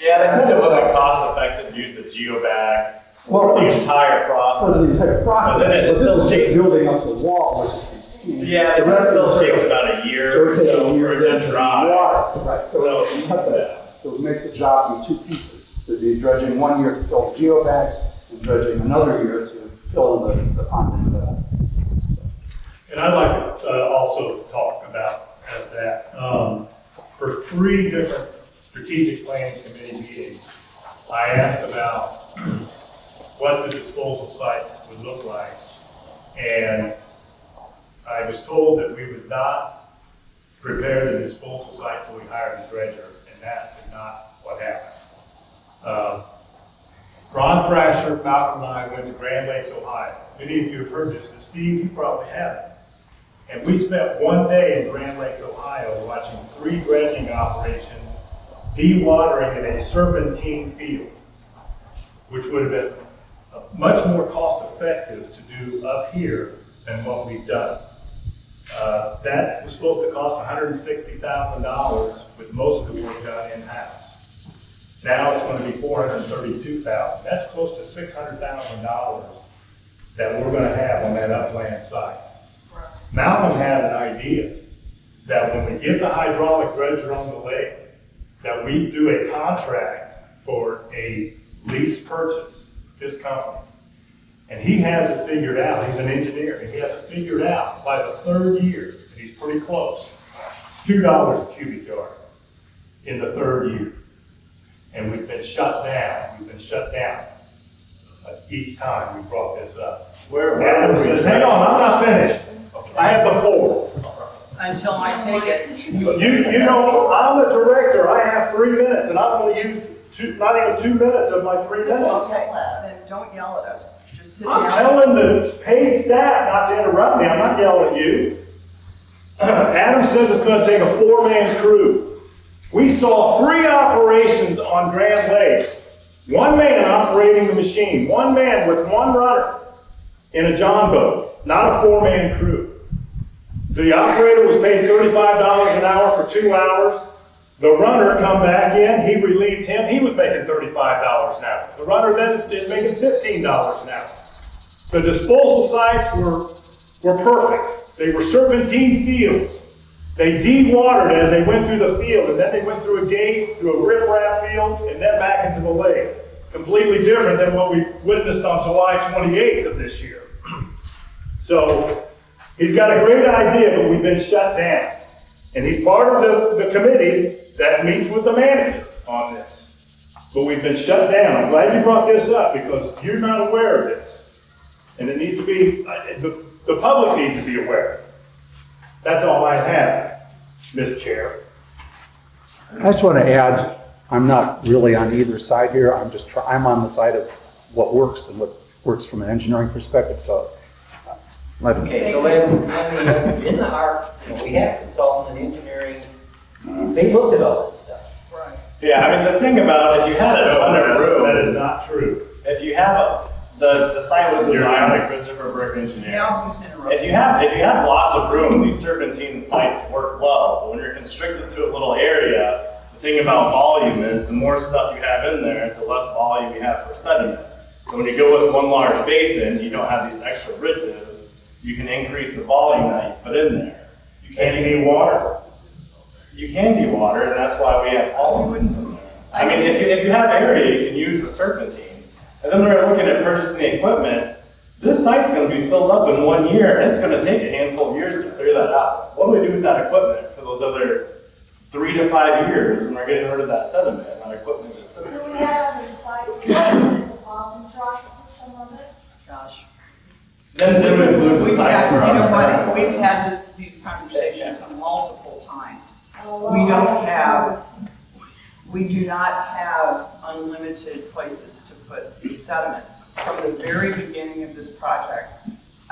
Yeah, they said it wasn't cost effective to use the geobags Well, for the entire For process. the entire process, But then it still takes- building up the wall, which is contained. Yeah, The it rest still takes about a So year or it takes a year for it to dry. Water, right, so So, you cut that, so we make the job in two pieces. To be dredging one year to fill geobags, and dredging another year to fill the, the pond middle. And I'd like to uh, also talk about that. Um, For three different strategic planning committee meetings, I asked about what the disposal site would look like. And I was told that we would not prepare the disposal site until we hired a dredger, and that is not what happened. Um, Ron Thrasher, Malcolm, and I went to Grand Lakes, Ohio. Many of you have heard this, and Steve, you probably haven't. And we spent one day in Grand Lakes, Ohio, watching three dredging operations, dewatering in a serpentine field, which would have been much more cost-effective to do up here than what we've done. Uh, That was supposed to cost $160,000 with most of the work done in-house. Now it's going to be $432,000. That's close to $600,000 that we're going to have on that upland site. Malcolm had an idea that when we get the hydraulic dredger on the lake, that we do a contract for a lease purchase, this company. And he has it figured out, he's an engineer, and he has it figured out by the third year, and he's pretty close. $2 a cubic yard in the third year. And we've been shut down, we've been shut down each time we brought this up. Where- Adam says, hang on, I'm not finished. I have the floor. Until I take it. You, you know, I'm the director, I have three minutes, and I'm gonna use two, not even two minutes of my three minutes. Then don't yell at us. Just sit. I'm telling the paid staff not to interrupt me, I'm not yelling at you. Adam says it's gonna take a four-man crew. We saw three operations on Grand Lakes. One man operating the machine, one man with one runner in a john boat, not a four-man crew. The operator was paid thirty-five dollars an hour for two hours. The runner come back in, he relieved him, he was making thirty-five dollars an hour. The runner then is making fifteen dollars an hour. The disposal sites were, were perfect. They were serpentine fields. They de-watered as they went through the field, and then they went through a gate, through a riprap field, and then back into the lake. Completely different than what we witnessed on July 28th of this year. So, he's got a great idea, but we've been shut down. And he's part of the, the committee that meets with the manager on this. But we've been shut down. I'm glad you brought this up, because you're not aware of this. And it needs to be, the, the public needs to be aware. That's all I have, Ms. Chair. I just want to add, I'm not really on either side here. I'm just, try- I'm on the side of what works and what works from an engineering perspective, so. uh, let him- Okay, so in, in the, in the art, you know, we have consultant and engineering, they looked at all this stuff. Right. Yeah, I mean, the thing about it, if you had a ton of room. That is not true. If you have a, the, the site was You're designed by Christopher Burke Engineering. Now who's interrupting? If you have, if you have lots of room, these serpentine sites work well, but when you're constricted to a little area, the thing about volume is, the more stuff you have in there, the less volume you have for sediment. So when you go with one large basin, you don't have these extra ridges, you can increase the volume that you put in there. You can't de-water. You can de-water, and that's why we have polymers in there. I mean, if you, if you have area, you can use the serpentine. And then we're looking at purchasing the equipment, this site's gonna be filled up in one year, and it's gonna take a handful of years to clear that out. What do we do with that equipment for those other three to five years, and we're getting rid of that sediment, and that equipment just sits Do there? we have other sites, the bottom truck, some of it? Gosh. Then it would include the sites had, we're you know on. what, we've had this, these conversations multiple times. We don't have, we do not have unlimited places to put the sediment. From the very beginning of this project,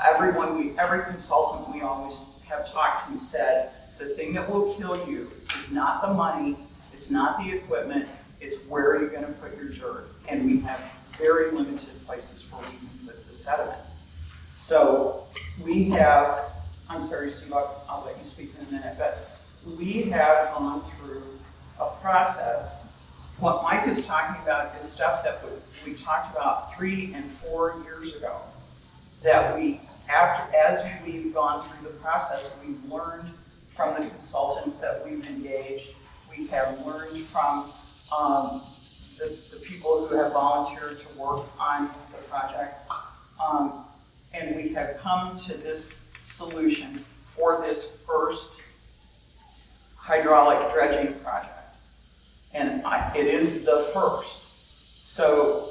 everyone, we, every consultant we always have talked to said, the thing that will kill you is not the money, it's not the equipment, it's where are you're gonna put your dirt. And we have very limited places where we can put the sediment. So we have, I'm sorry, Steve, I'll, I'll let you speak in a minute, but we have gone through a process. What Mike is talking about is stuff that we, we talked about three and four years ago. That we, after, as we've gone through the process, we've learned from the consultants that we've engaged. We have learned from, um, the, the people who have volunteered to work on the project. Um, and we have come to this solution for this first hydraulic dredging project. And I, it is the first. So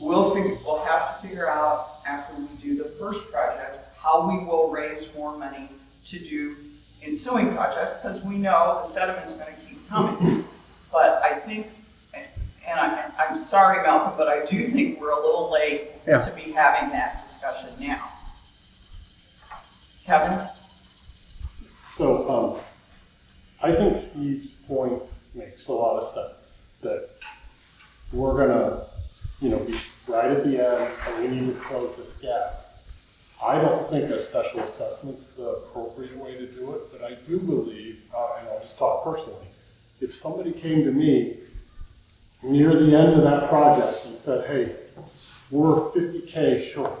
we'll we'll have to figure out after we do the first project, how we will raise more money to do ensuing projects, because we know the sediment's gonna keep coming. But I think, and I, I'm sorry, Malcolm, but I do think we're a little late Yeah. to be having that discussion now. Kevin? So, um, I think Steve's point makes a lot of sense, that we're gonna, you know, be right at the end, and we need to close this gap. I don't think a special assessment's the appropriate way to do it, but I do believe, uh, and I'll just talk personally, if somebody came to me near the end of that project and said, hey, we're fifty K short,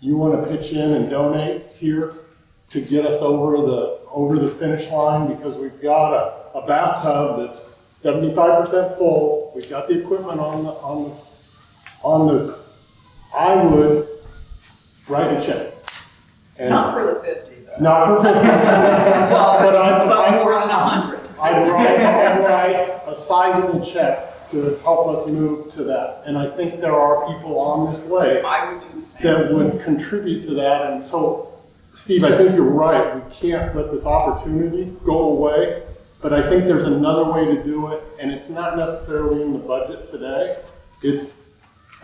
you wanna pitch in and donate here to get us over the, over the finish line, because we've got a, a bathtub that's seventy-five percent full, we've got the equipment on the, on the, on the, I would write a check. And- Not for the fifty, though. Not for fifty. But I'm, but I'm. more than a hundred. I'd write, I'd write a sizable check to help us move to that. And I think there are people on this lake I would do the same. that would contribute to that. And so, Steve, I think you're right. We can't let this opportunity go away. But I think there's another way to do it, and it's not necessarily in the budget today. It's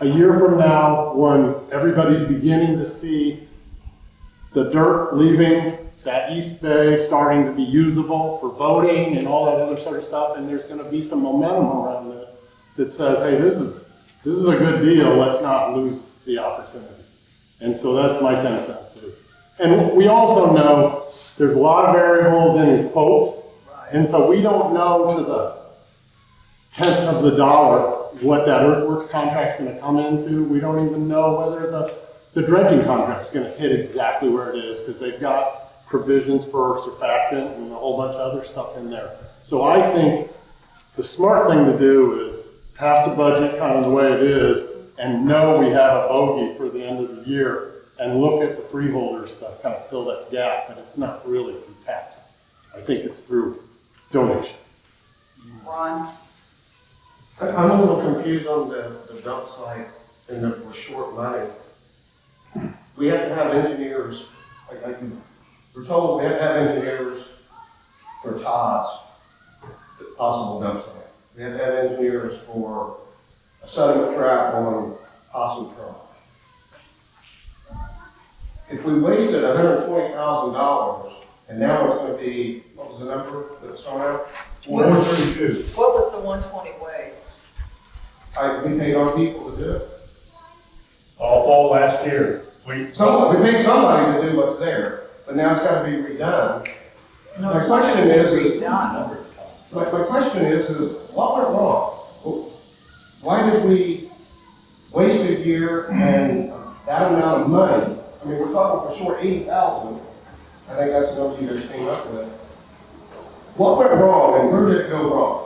a year from now, when everybody's beginning to see the dirt leaving that east bay, starting to be usable for boating and all that other sort of stuff, and there's gonna be some momentum around this that says, hey, this is, this is a good deal, let's not lose the opportunity. And so that's my ten cents is. And we also know there's a lot of variables in quotes. And so we don't know to the tenth of the dollar what that earthworks contract's gonna come into. We don't even know whether the, the dredging contract's gonna hit exactly where it is, because they've got provisions for surfactant and a whole bunch of other stuff in there. So I think the smart thing to do is pass the budget kind of the way it is, and know we have a bogey for the end of the year, and look at the freeholders to kind of fill that gap, but it's not really through taxes. I think it's through donation. Ron? I- I'm a little confused on the, the dump site and that we're short money. We have to have engineers, like, like, we're told we have to have engineers for Todd's possible dump site. We have to have engineers for a sediment trap on Possum Trunk. If we wasted hundred and twenty thousand dollars, and now it's gonna be, what was the number that's thrown out? Four thirty-two. What was the one twenty ways? I, we paid our people to do it. All fall last year. We, Some, we paid somebody to do what's there, but now it's gotta be redone. No, My it's not question gonna is, be is, redone. my, my question is, is what went wrong? Why did we waste a year and that amount of money? I mean, we're talking for sure eighty thousand. I think that's the number you guys came up with. What went wrong and where did it go wrong?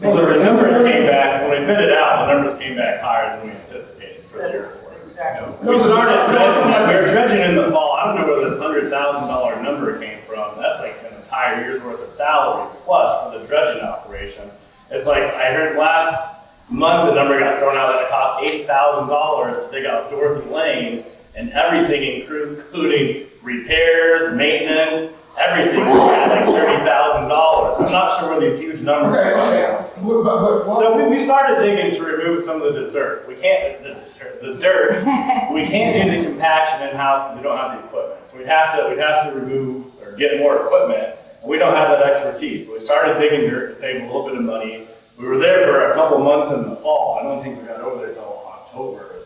Well, the numbers came back, when we bid it out, the numbers came back higher than we anticipated for the year. Exactly. We started dredging, we were dredging in the fall, I don't know where this hundred thousand dollar number came from, that's like an entire year's worth of salary plus for the dredging operation. It's like, I heard last month, the number got thrown out that it cost eighty thousand dollars to dig out Dorothy Lane, and everything including repairs, maintenance, everything, was at like thirty thousand dollars, I'm not sure where these huge numbers Okay, are. okay, but, but, what? So we, we started digging to remove some of the dessert. We can't, the dessert, the dirt. We can't do the compaction in-house because we don't have the equipment. So we'd have to, we'd have to remove or get more equipment. And we don't have that expertise. So we started digging dirt to save a little bit of money. We were there for a couple months in the fall. I don't think we got over there till October or so.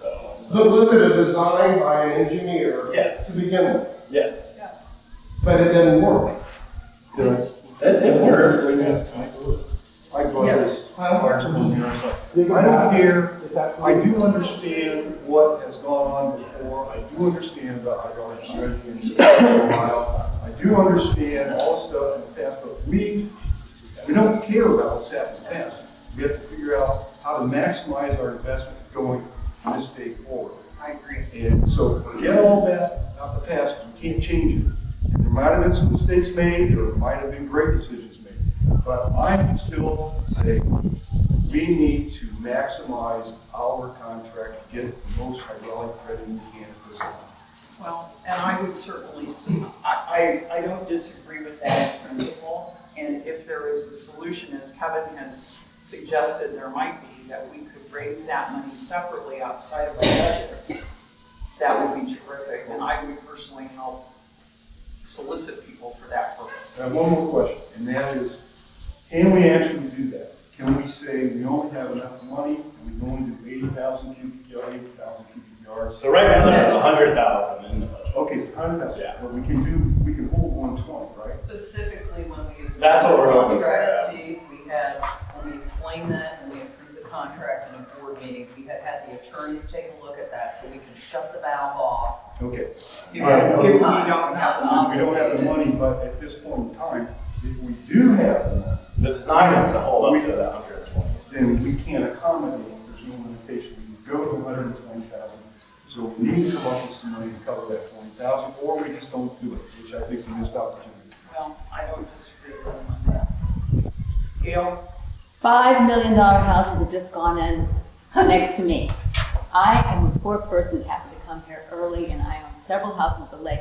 But was it a design by an engineer? Yes. To begin with, Yes. but it didn't work. Did I? It, it works. I go Yes. I don't care, I do understand what has gone on before, I do understand about hydraulic dredging in Ohio. I do understand all the stuff in the past, but we, we don't care about what's happened in the past. We have to figure out how to maximize our investment going from this day forward. I agree. And so forget all that, about the past, you can't change it. And there might have been some mistakes made, or there might have been great decisions made. But I'm still say we need to maximize our contract, to get the most hydraulic dredging we can at this time. Well, and I would certainly see, I, I, I don't disagree with that in principle. And if there is a solution, as Kevin has suggested there might be, that we could raise that money separately outside of our budget, that would be terrific. And I would personally help solicit people for that purpose. I have one more question, and that is, can we actually do that? Can we say we only have enough money, and we can only do eighty thousand cubic yards, eighty thousand cubic yards? So right now there's a hundred thousand in the budget. Okay, it's a hundred thousand, Yeah. but we can do, we can hold one twenty, right? Specifically, when we. That's what we're hoping for, Contract, yeah. Steve, we had, when we explained that and we approved the contract in a board meeting, we had had the attorneys take a look at that so we can shut the valve off. Okay. If, All right, if we don't have the We money. don't have the money, but at this point in time, if we do have the money, The design is to hold up to that hundred and twenty. then we can't accommodate, there's no limitation, we can go to hundred and twenty thousand. So we need to come up with some money to cover that twenty thousand, or we just don't do it, which I think is a missed opportunity. Well, I don't disagree with him on that. Gail? Five million dollar houses have just gone in next to me. I am a poor person that happened to come here early and I own several houses at the lake.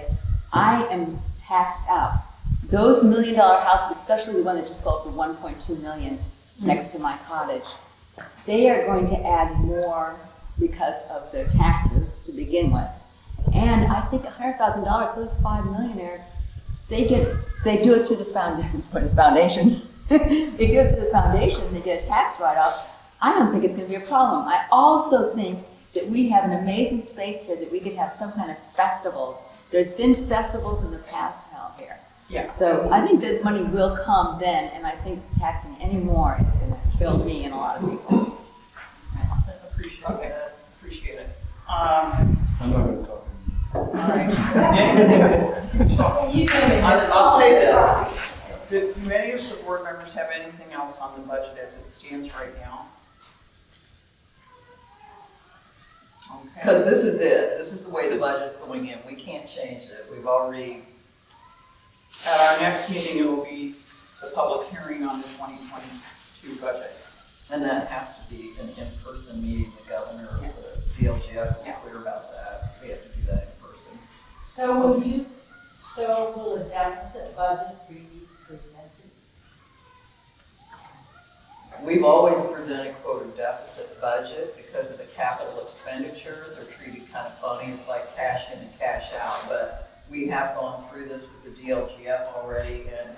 I am taxed out. Those million dollar houses, especially the one that just sold for one point two million next to my cottage, they are going to add more because of their taxes to begin with. And I think hundred thousand dollars, those five millionaires, they get, they do it through the foundation, foundation. They do it through the foundation, they get a tax write-off. I don't think it's gonna be a problem. I also think that we have an amazing space here, that we could have some kind of festivals. There's been festivals in the past, Hal, Yeah. So I think that money will come then, and I think taxing any more is gonna kill me and a lot of people. Appreciate it, appreciate it. Um, I'm not gonna talk. all right. I'll, I'll say this, Do, do any of the board members have anything else on the budget as it stands right now? Okay. because this is it, this is the way the budget's going in, we can't change it, we've already, At our next meeting, it will be the public hearing on the 2022 budget. and that has to be an in-person meeting, the governor, or the DLGF is clear about that, we have to do that in person. So will you, so will a deficit budget be We've always presented quote a deficit budget because of the capital expenditures are treated kind of funny, it's like cash in and cash out, but we have gone through this with the DLGF already, and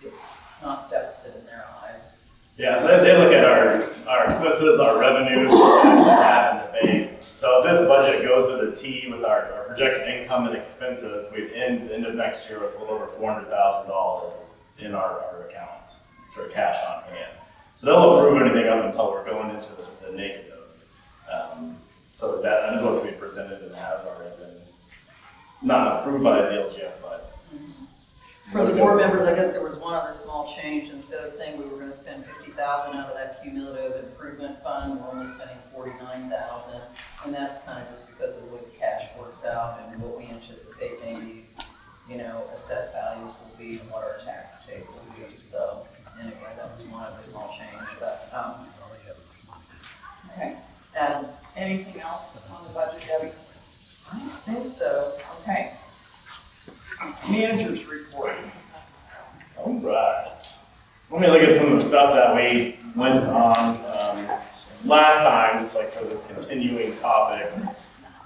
it's not deficit in their eyes. Yeah, so they, look at our, our expenses, our revenues, what we actually have in the bank. So if this budget goes to the T with our, our projected income and expenses, we'd end, the end of next year with a little over four hundred thousand dollars in our, our accounts, for cash on hand. So they'll approve anything up until we're going into the, the negatives. Um, so that, is what's being presented and has already been, not approved by the DLGF, but. For the board members, I guess there was one other small change, instead of saying we were gonna spend fifty thousand out of that cumulative improvement fund, we're only spending forty-nine thousand. And that's kind of just because of the way the cash works out and what we anticipate maybe, you know, assessed values will be and what our tax take will be, so. Anyway, that was one other small change, but, um, Okay. Adams, Anything else on the budget, Debbie? I don't think so. Okay. Managers report. All right. Let me look at some of the stuff that we went on um, last time, just like for this continuing topics.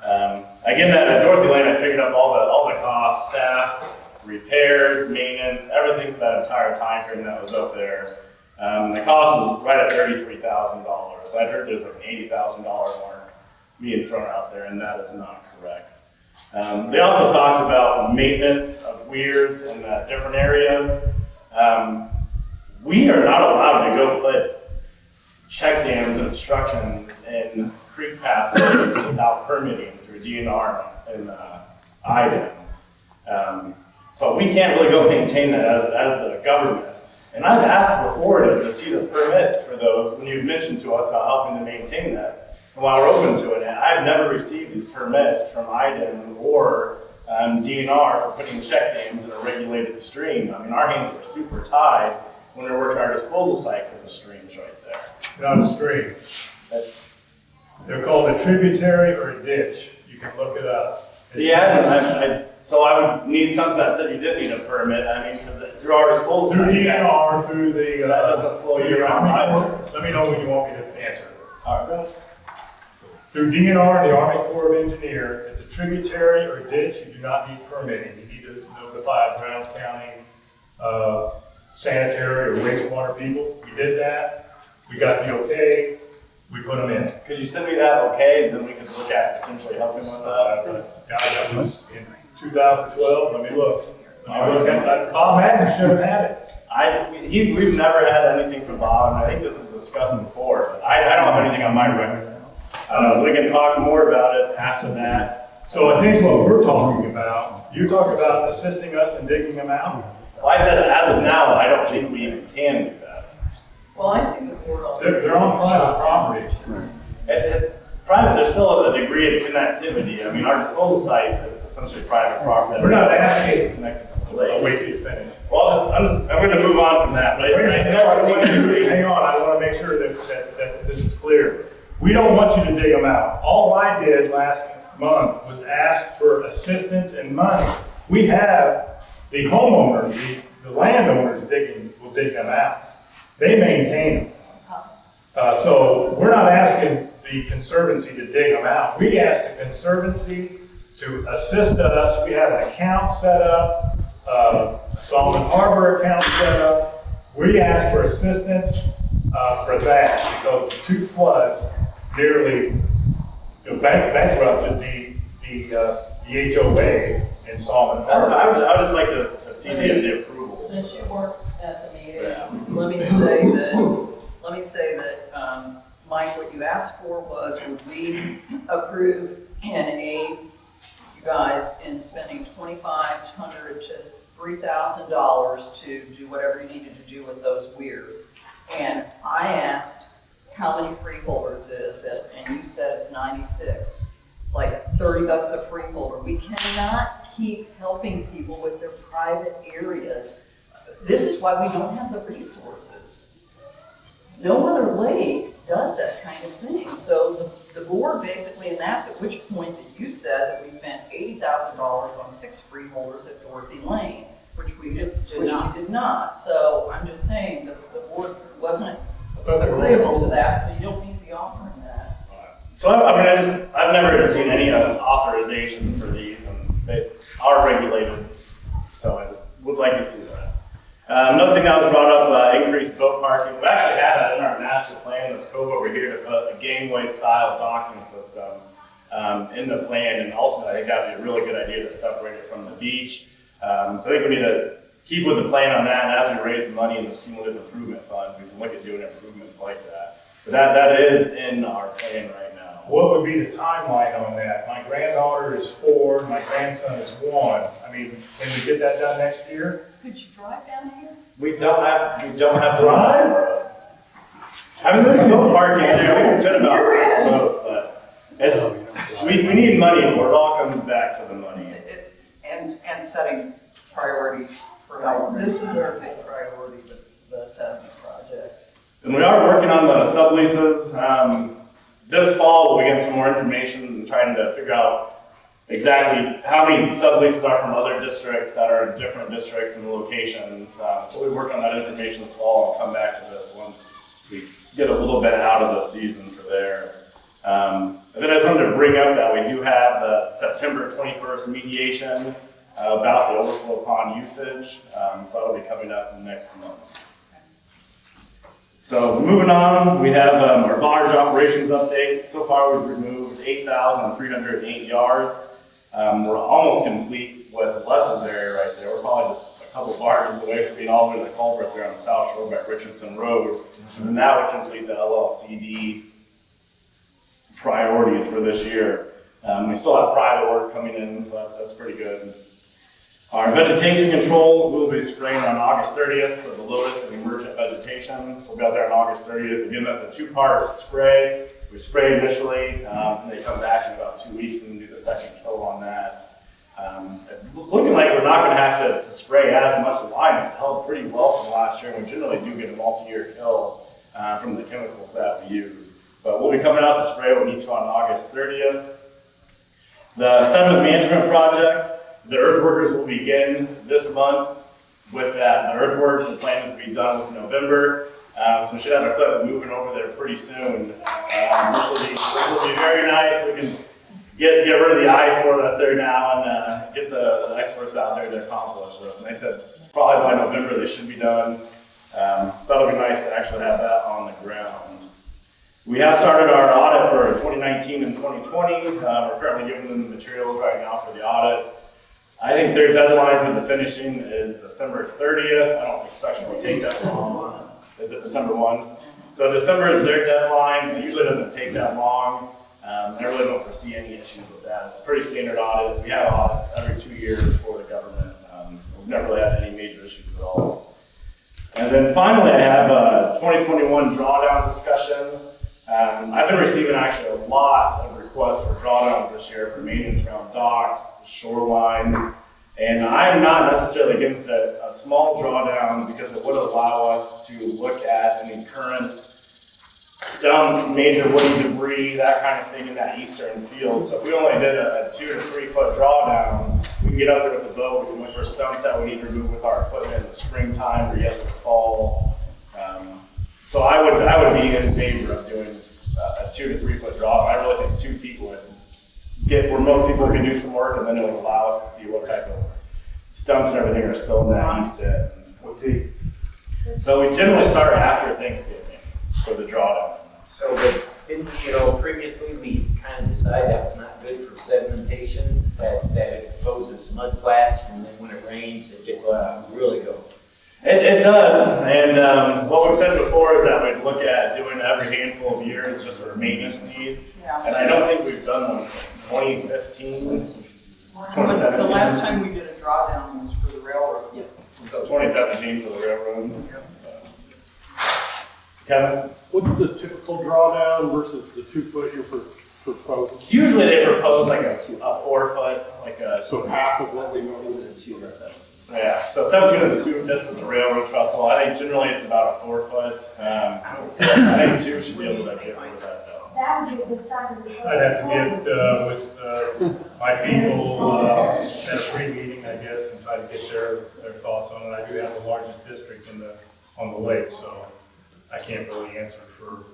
Um, again, that at Dorothy Lane, I figured up all the all the costs, staff, repairs, maintenance, everything for that entire time frame that was up there. Um, the cost was right at thirty-three thousand dollars. So I heard there's like an eighty thousand dollar mark being thrown out there, and that is not correct. Um, they also talked about maintenance of weirs in uh, different areas. Um, we are not allowed to go put check dams and obstructions in creek pathways without permitting through DNR and uh, IDEM. Um, so we can't really go maintain that as, as the government. And I've asked before to, to see the permits for those when you've mentioned to us about helping to maintain that. And while we're open to it, and I've never received these permits from IDEM or um, DNR for putting check dams in a regulated stream. I mean, our hands are super tied when we're working our disposal site because the stream's right there. Not a stream. They're called a tributary or a ditch. You can look it up. Yeah, I, I, so I would need something that said you didn't need a permit, I mean, because through our disposal Through site. that- DNR, through the, That uh, doesn't flow through year round. Army. Corps. Let me know when you want me to answer. All right. Through DNR and the Army Corps of Engineer, it's a tributary or ditch, you do not need permitting. You need to notify Brown County, uh, sanitary or wastewater people. We did that. We got the okay. We put them in. Could you send me that okay, and then we could look at potentially helping with Uh, that? God, that was in 2012. Let me look. I was gonna- Bob Madden should have had it. I, he, we've never had anything from Bob, and I think this was discussed before, but I, I don't have anything on my record. Uh, so we can talk more about it after that. So I think what we're talking about, you talk about assisting us in digging them out. Well, I said, as of now, I don't think we even can do that. Well, I think the board ought They're, they're on private property. It's a, private, there's still a degree of connectivity. I mean, our disposal site is essentially private property. We're not asking- It's Connected to the I'll lake. wait till you finish. Well, I'm just, I'm gonna move on from that, but I, I know I see the degree. Hang on, I want to make sure that, that, that this is clear. We don't want you to dig them out. All I did last month was ask for assistance and money. We have the homeowner, the, the landowners digging, will dig them out. They maintain them. Uh, so we're not asking the conservancy to dig them out. We asked the conservancy to assist us. We had an account set up, uh, Solomon Harbor account set up. We asked for assistance, uh, for that because the two floods nearly you know, bank- bankrupted the, the, uh, the HOA installment. That's, part. I would, I would just like to, to see the, the approval. Since you weren't at the meeting, Yeah. let me say that, let me say that, um, Mike, what you asked for was, would we approve and aid you guys in spending twenty-five hundred to three thousand dollars to do whatever you needed to do with those weirs? And I asked how many freeholders is it, and you said it's ninety-six. It's like thirty bucks a freeholder. We cannot keep helping people with their private areas. This is why we don't have the resources. No other lake does that kind of thing. So the, the board basically, and that's at which point that you said that we spent eighty thousand dollars on six freeholders at Dorothy Lane, which we just, Did which not. we did not. So I'm just saying, that the board wasn't I thought they agreeable to that, so you don't need to be offering that. So I, I mean, I just, I've never seen any uh, authorization for these, and they are regulated, so I just would like to see that. Um, another thing that was brought up, uh, increased boat parking, we actually have that in our master plan, this cove over here, to put a gangway style docking system, um, in the plan, and ultimately, I think that'd be a really good idea to separate it from the beach. Um, so I think we need to keep with the plan on that, and as we raise the money in this cumulative improvement fund, we can look at doing improvements like that. But that, that is in our plan right. What would be the timeline on that? My granddaughter is four, my grandson is one. I mean, can we get that done next year? Could you drive down here? We don't have, we don't have. Drive? I mean, there's no parking there, we can fit about six boats, but it's, we, we need money for it, it all comes back to the money. It- And, and setting priorities for, our- this is our big priority, the, the sediment project. And we are working on the subleases, um, this fall, we'll get some more information and trying to figure out exactly how many subleases are from other districts that are in different districts and locations. Uh, so we work on that information this fall and come back to this once we get a little bit out of the season for there. Um, and then I just wanted to bring up that we do have the September twenty-first mediation uh, about the overflow pond usage. Um, so that'll be coming up in the next month. So moving on, we have um, our barge operations update. So far, we've removed 8,308 yards. Um, We're almost complete with Les's area right there. We're probably just a couple barges away from being all the way to the culvert there on the south shore by Richardson Road. And then that would complete the LLCD priorities for this year. Um, We still have private work coming in, so that- that's pretty good. Our vegetation control will be spraying on August 30th for the lotus and emergent vegetation. So we'll be out there on August 30th. Again, that's a two-part spray. We spray initially, um, and they come back in about two weeks and do the second kill on that. Um, It's looking like we're not gonna have to to spray as much line. It held pretty well from last year, and we generally do get a multi-year kill uh, from the chemicals that we use. But we'll be coming out to spray what we need to on August 30th. The sediment management project, the earthworkers will begin this month with that. The earthwork, the plan is to be done with November. Um, so we should have equipment moving over there pretty soon. Um, this will be, this will be very nice. We can get, get rid of the eyesore that's there now and, uh, get the the experts out there to accomplish this. And they said probably by November they should be done. Um, so that'll be nice to actually have that on the ground. We have started our audit for 2019 and 2020. Uh, We're currently giving them the materials right now for the audit. I think their deadline for the finishing is December 30th. I don't expect it to take that long. Is it December 1? So December is their deadline. It usually doesn't take that long. Um, I really don't foresee any issues with that. It's a pretty standard audit. We have audits every two years for the government. Um, We've never really had any major issues at all. And then finally, I have a 2021 drawdown discussion. Um, I've been receiving actually a lot of requests for drawdowns this year for maintenance around docks, shorelines, and I'm not necessarily against a, a small drawdown because it would allow us to look at any current stumps, major woody debris, that kind of thing in that eastern field. So if we only did a, a two to three foot drawdown, we can get up there with the boat, we can look for stumps that we need to remove with our equipment in the springtime or yet this fall. Um, so I would, I would be in favor of doing a, a two to three foot drop. I really think get where most people can do some work and then it'll allow us to see what type of stumps and everything are still in that east end. What the, So we generally start after Thanksgiving for the drawdown. So, but didn't, you know, previously we kind of decided that was not good for sedimentation, that, that it exposes mud flats, and then when it rains, it just uh, really goes. It, it does, and um, what we've said before is that we'd look at doing every handful of years just for maintenance needs. Yeah. And I don't think we've done one since 2015, The 2017. last time we did a drawdown was for the railroad. So 2017 for the railroad. Kevin? What's the typical drawdown versus the two foot you're pro- proposing? Usually they propose like a, a four foot, like a. So half of what we normally was a two, that's it. Yeah, so seven is a two, this with the railroad trestle, I think generally it's about a four foot, um, I think two should be able to get rid of that though. That would be a good time to. I'd have to get, uh, with, uh, my people, uh, at a pre-meeting, I guess, and try to get their, their thoughts on it. I do have the largest district in the, on the lake, so I can't really answer for,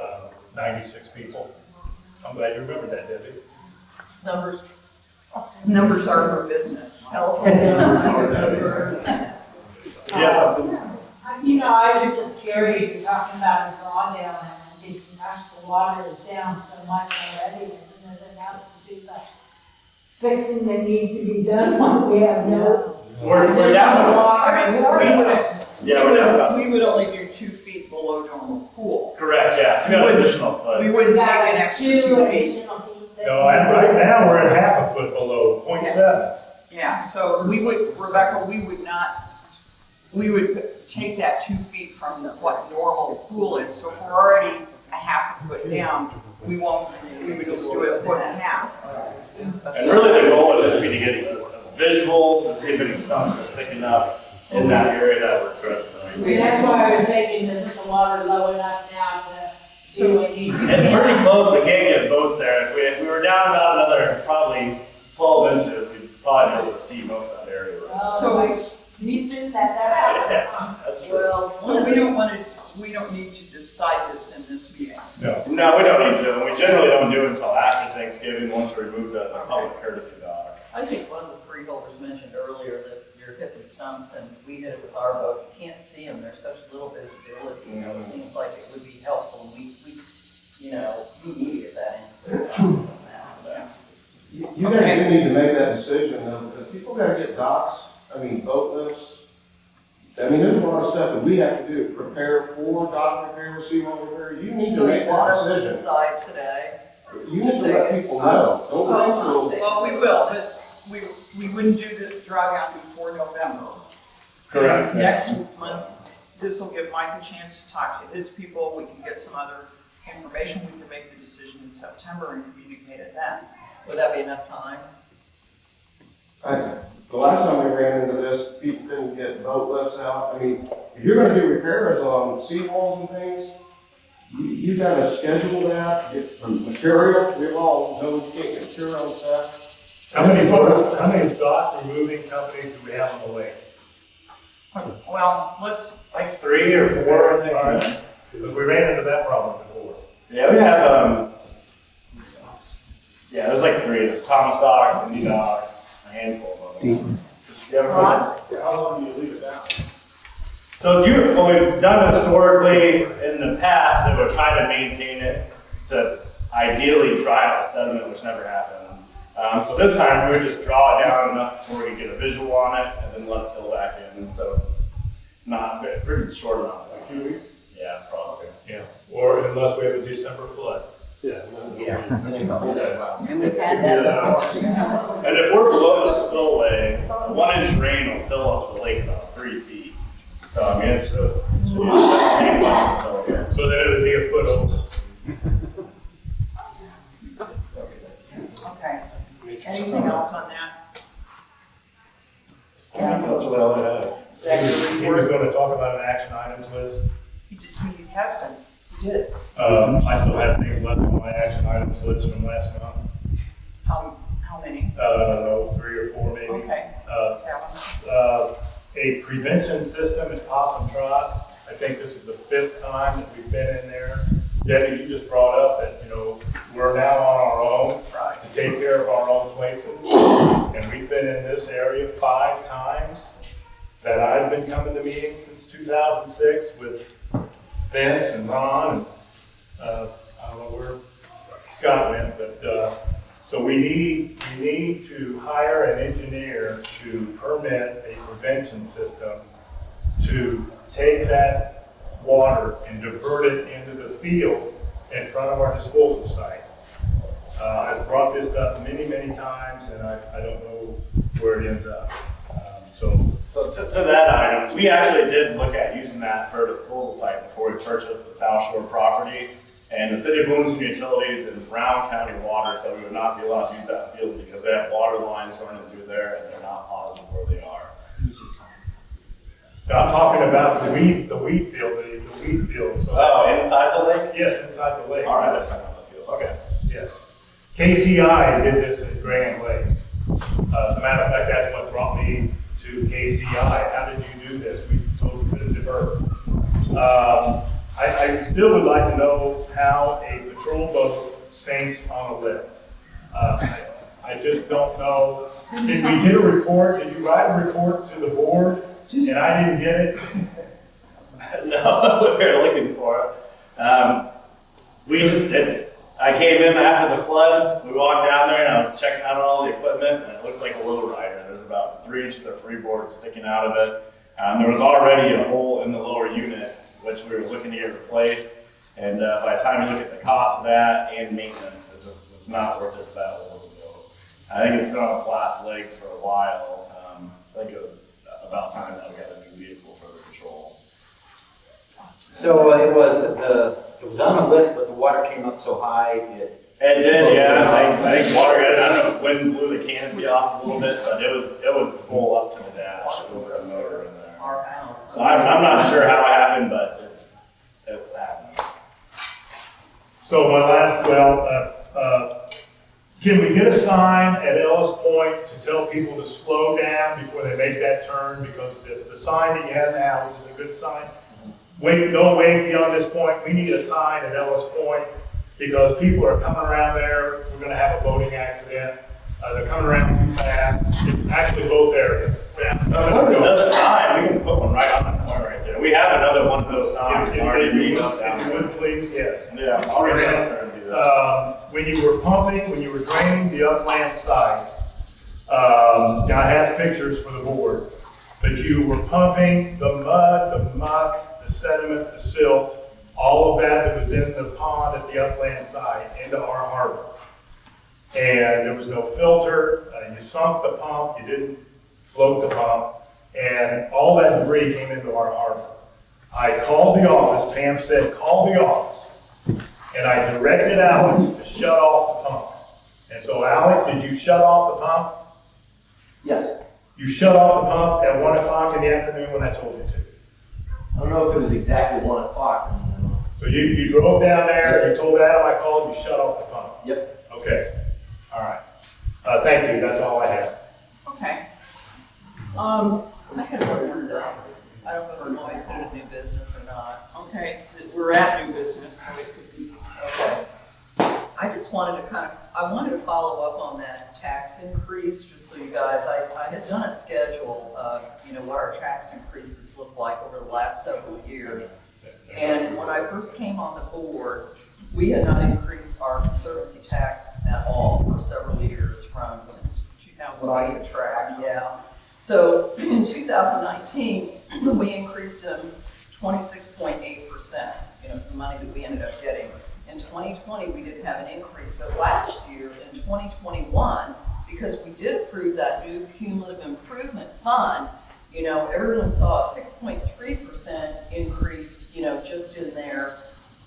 uh, ninety-six people. I'm glad you remembered that, Debbie. Numbers, Numbers are for business. Telephone numbers. Yeah, You know, I was just curious, you're talking about a drawdown, and I'm thinking, gosh, the water is down so much already, isn't it enough to do the fixing that needs to be done when we have no. We're, we're additional down, water? I mean, we would, yeah, we're down about, we would only do two feet below normal pool. correct, yeah, so we got an additional We foot. wouldn't take an extra two two feet. additional feet that- No, and right now, we're at half a foot below, point seven. Yeah, so we would, Rebecca, we would not, we would take that two feet from the, what normal pool is. So if we're already a half a foot down, we won't, we would just do it a foot and a half. And really the goal would just be to get a visual, to see if any stumps are sticking up in that area that we're addressing. I mean, that's why I was thinking, is the water low enough now to do what needs to be It's pretty close, we can't get boats there. If we, if we were down about another probably twelve inches, we'd probably be able to see most of that area. So- Oh, like, pretty soon that, that happens, huh? That's true. Well, So we don't want to, we don't need to decide this in this meeting. No. No, we don't need to, and we generally don't do it until after Thanksgiving, once we remove the, the public courtesy dog. I think one of the freeholders mentioned earlier that you're hitting stumps and we hit it with our boat, you can't see them, there's such little visibility, you know, it mm-hmm. seems like it would be helpful, we, we, you know, we need to get that in. clear on that, so. You you guys do need to make that decision though, because people gotta get docks, I mean, boat lifts. I mean, there's a lot of stuff that we have to do, prepare for dock repair, seawall repair, you need to So make you want that us to decision. decide today? You need to let people know, don't wait till. Well, we will, but we, we wouldn't do the drawdown before November. Correct. Next month, this will give Mike a chance to talk to his people, we can get some other information, we can make the decision in September and communicate it then. Would that be enough time? I, the last time we ran into this, people didn't get boat lifts out. I mean, if you're gonna do repairs on seawalls and things, you, you gotta schedule that, get the material, we all know you can't get material and stuff. How many, boat- how many dock removing companies do we have on the lake? Well, let's, Like three or four, I think. Because we ran into that problem before. Yeah, we have, um, yeah, there's like three, there's Thomas Docks, Indy Docks, a handful of them. You have a question? How long do you leave it down? So you, what we've done historically in the past, is we're trying to maintain it to ideally dry out the sediment, which never happened. Um, so this time, we would just draw it down enough where we could get a visual on it, and then let it fill back in, and so, not, ve- pretty short amount of time. Two weeks? Yeah, probably. Yeah, or unless we have a December flood. Yeah. Yeah. Yeah. And we've had that before. And if we're below the spillway, one inch rain will fill up the lake about three feet. So, I mean, it's a, it doesn't take to fill it. So then it would be a foot over. okay. Anything else on that? That's all I have. Executive He was report? gonna talk about an action items list. He did, he has been, he did. Um, I still have things left on my action items list from last month. How, how many? Uh, I don't know, three or four maybe. Okay, Uh, let's have them. uh, a prevention system at Possum Trot. I think this is the fifth time that we've been in there. Debbie, you just brought up that, you know, we're now on our own to take care of our own places. And we've been in this area five times that I've been coming to meetings since 2006 with Vince and Ron and, uh, I don't know where Scott went, but, uh, so we need, we need to hire an engineer to permit a prevention system to take that water and divert it into the field in front of our disposal site. Uh, I've brought this up many, many times, and I, I don't know where it ends up. Um, So, So to, to that item, we actually did look at using that for a disposal site before we purchased the South Shore property. And the city of Bloomington Utilities and Brown County Water said we would not be allowed to use that field because they have water lines running through there and they're not positive where they are. I'm talking about the wheat, the wheat field, the, the wheat field, so. Oh, inside the lake? Yes, inside the lake. All right, yes. that's on the field, okay. Yes. KCI did this in Grand Lakes. Uh, as a matter of fact, that's what brought me to KCI. How did you do this? We totally couldn't divert. Um, I, I still would like to know how a patrol boat sinks on a lift. Uh, I just don't know. Did we get a report? Did you write a report to the board? And I didn't get it? No, we were looking for it. Um, we just did, I came in after the flood, we walked down there and I was checking out all the equipment and it looked like a low rider. There's about three inches of freeboard sticking out of it. Um, there was already a hole in the lower unit, which we were looking to get replaced. And, uh, by the time you look at the cost of that and maintenance, it just, it's not worth it for that old boat. I think it's been on its last legs for a while. Um, I think it was about time that we got a new vehicle for the patrol. So uh, it was, the, it was on the lift, but the water came up so high, it. It did, yeah. I, I think water got. I don't know if wind blew the canopy off a little bit, but it was it was full up to the dash. It was a motor in there. Our house. I'm, I'm not sure how it happened, but it, it happened. So my last, well, uh, uh, can we get a sign at Ellis Point to tell people to slow down before they make that turn? Because the, the sign that you have now, which is a good sign, wait, don't wait beyond this point. We need a sign at Ellis Point because people are coming around there. We're gonna have a boating accident. Uh, they're coming around too fast. Actually, both areas. Yeah. It doesn't we can put one right on the corner right there. We have another one of those signs If- if- already if beat would- up down If you there. would, please, yes. Yeah, I'll reach out to her and do that. Um, when you were pumping, when you were draining the upland site, um, I have pictures for the board, but you were pumping the mud, the muck, the sediment, the silt, all of that that was in the pond at the upland site into our harbor. And there was no filter, uh, you sunk the pump, you didn't float the pump, and all that debris came into our harbor. I called the office, Pam said, call the office. And I directed Alex to shut off the pump. And so Alex, did you shut off the pump? Yes. You shut off the pump at one o'clock in the afternoon when I told you to. I don't know if it was exactly one o'clock. So you, you drove down there, you told Adam I called, you shut off the pump. Yep. Okay, all right. Uh, thank you, that's all I have. Okay. Um, I had wondered, uh, I don't know if we're going to put it in new business or not. okay, we're at new business, so it could be, Okay. I just wanted to kind of, I wanted to follow up on that tax increase, just so you guys, I, I had done a schedule of, you know, what our tax increases look like over the last several years. And when I first came on the board, we had not increased our conservancy tax at all for several years from two thousand eight track, yeah. So in two thousand nineteen, we increased them twenty-six point eight percent, you know, the money that we ended up getting. In twenty twenty, we didn't have an increase, but last year, in twenty twenty-one, because we did approve that new cumulative improvement fund, you know, everyone saw a six point three percent increase, you know, just in their,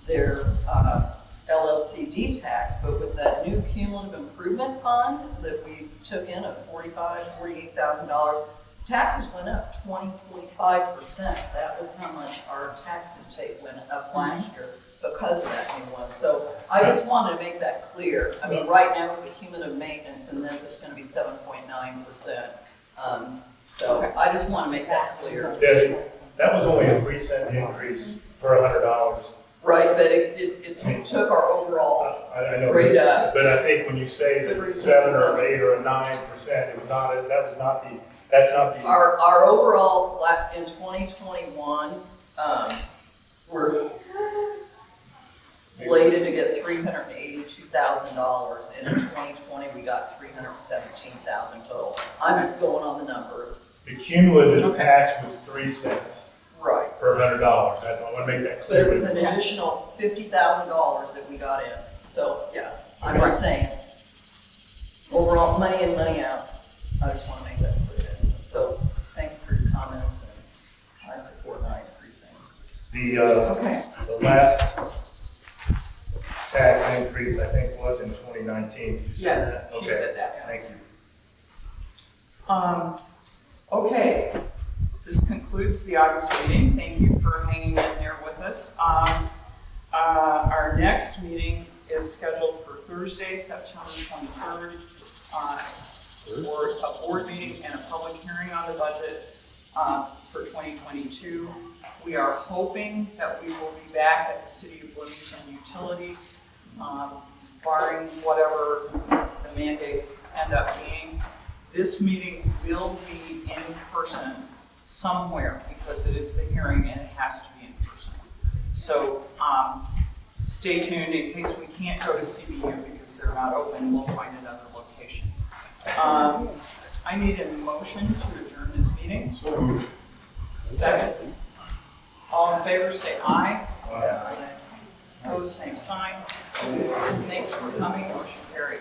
their, uh, LLCD tax, but with that new cumulative improvement fund that we took in of forty-five, forty-eight thousand dollars, taxes went up 20, 25 percent. That was how much our tax intake went up last year because of that new one. So I just wanted to make that clear. I mean, right now with the cumulative maintenance in this, it's gonna be seven point nine percent. Um, so I just want to make that clear. That was only a three cent increase per hundred dollars. Right, but it, it, it took our overall I, I know, rate up. but I think when you say that Three it's seven or percent. eight or a nine percent, it was not, a- that was not the, that's not the. Our, our overall, la- in twenty twenty-one, um, we're slated to get three hundred and eighty-two thousand dollars, and in twenty twenty, we got three hundred and seventeen thousand total. I'm just going on the numbers. The cumulative tax was three cents Right. per hundred dollars, that's, I wanna make that But clear. it was an additional fifty thousand dollars that we got in, so, yeah, I'm just saying. Overall, money in, money out, I just wanna make that clear. So, thank you for your comments, and I support my increasing. The, uh, the last tax increase, I think, was in twenty nineteen. Did you Yes, she Okay, said that. Thank you. Um, okay, this concludes the August meeting. Thank you for hanging in there with us. Um, uh, our next meeting is scheduled for Thursday, September twenty-third, uh, for a board meeting and a public hearing on the budget, uh, for twenty twenty-two. We are hoping that we will be back at the City of Bloomington Utilities, um, barring whatever the mandates end up being. This meeting will be in person somewhere because it is the hearing and it has to be in person. So, um, stay tuned in case we can't go to CBU because they're not open, we'll find another location. Um, I need a motion to adjourn this meeting. Second. All in favor, say aye. Aye. Opposed, same sign. Thanks for coming, motion carried.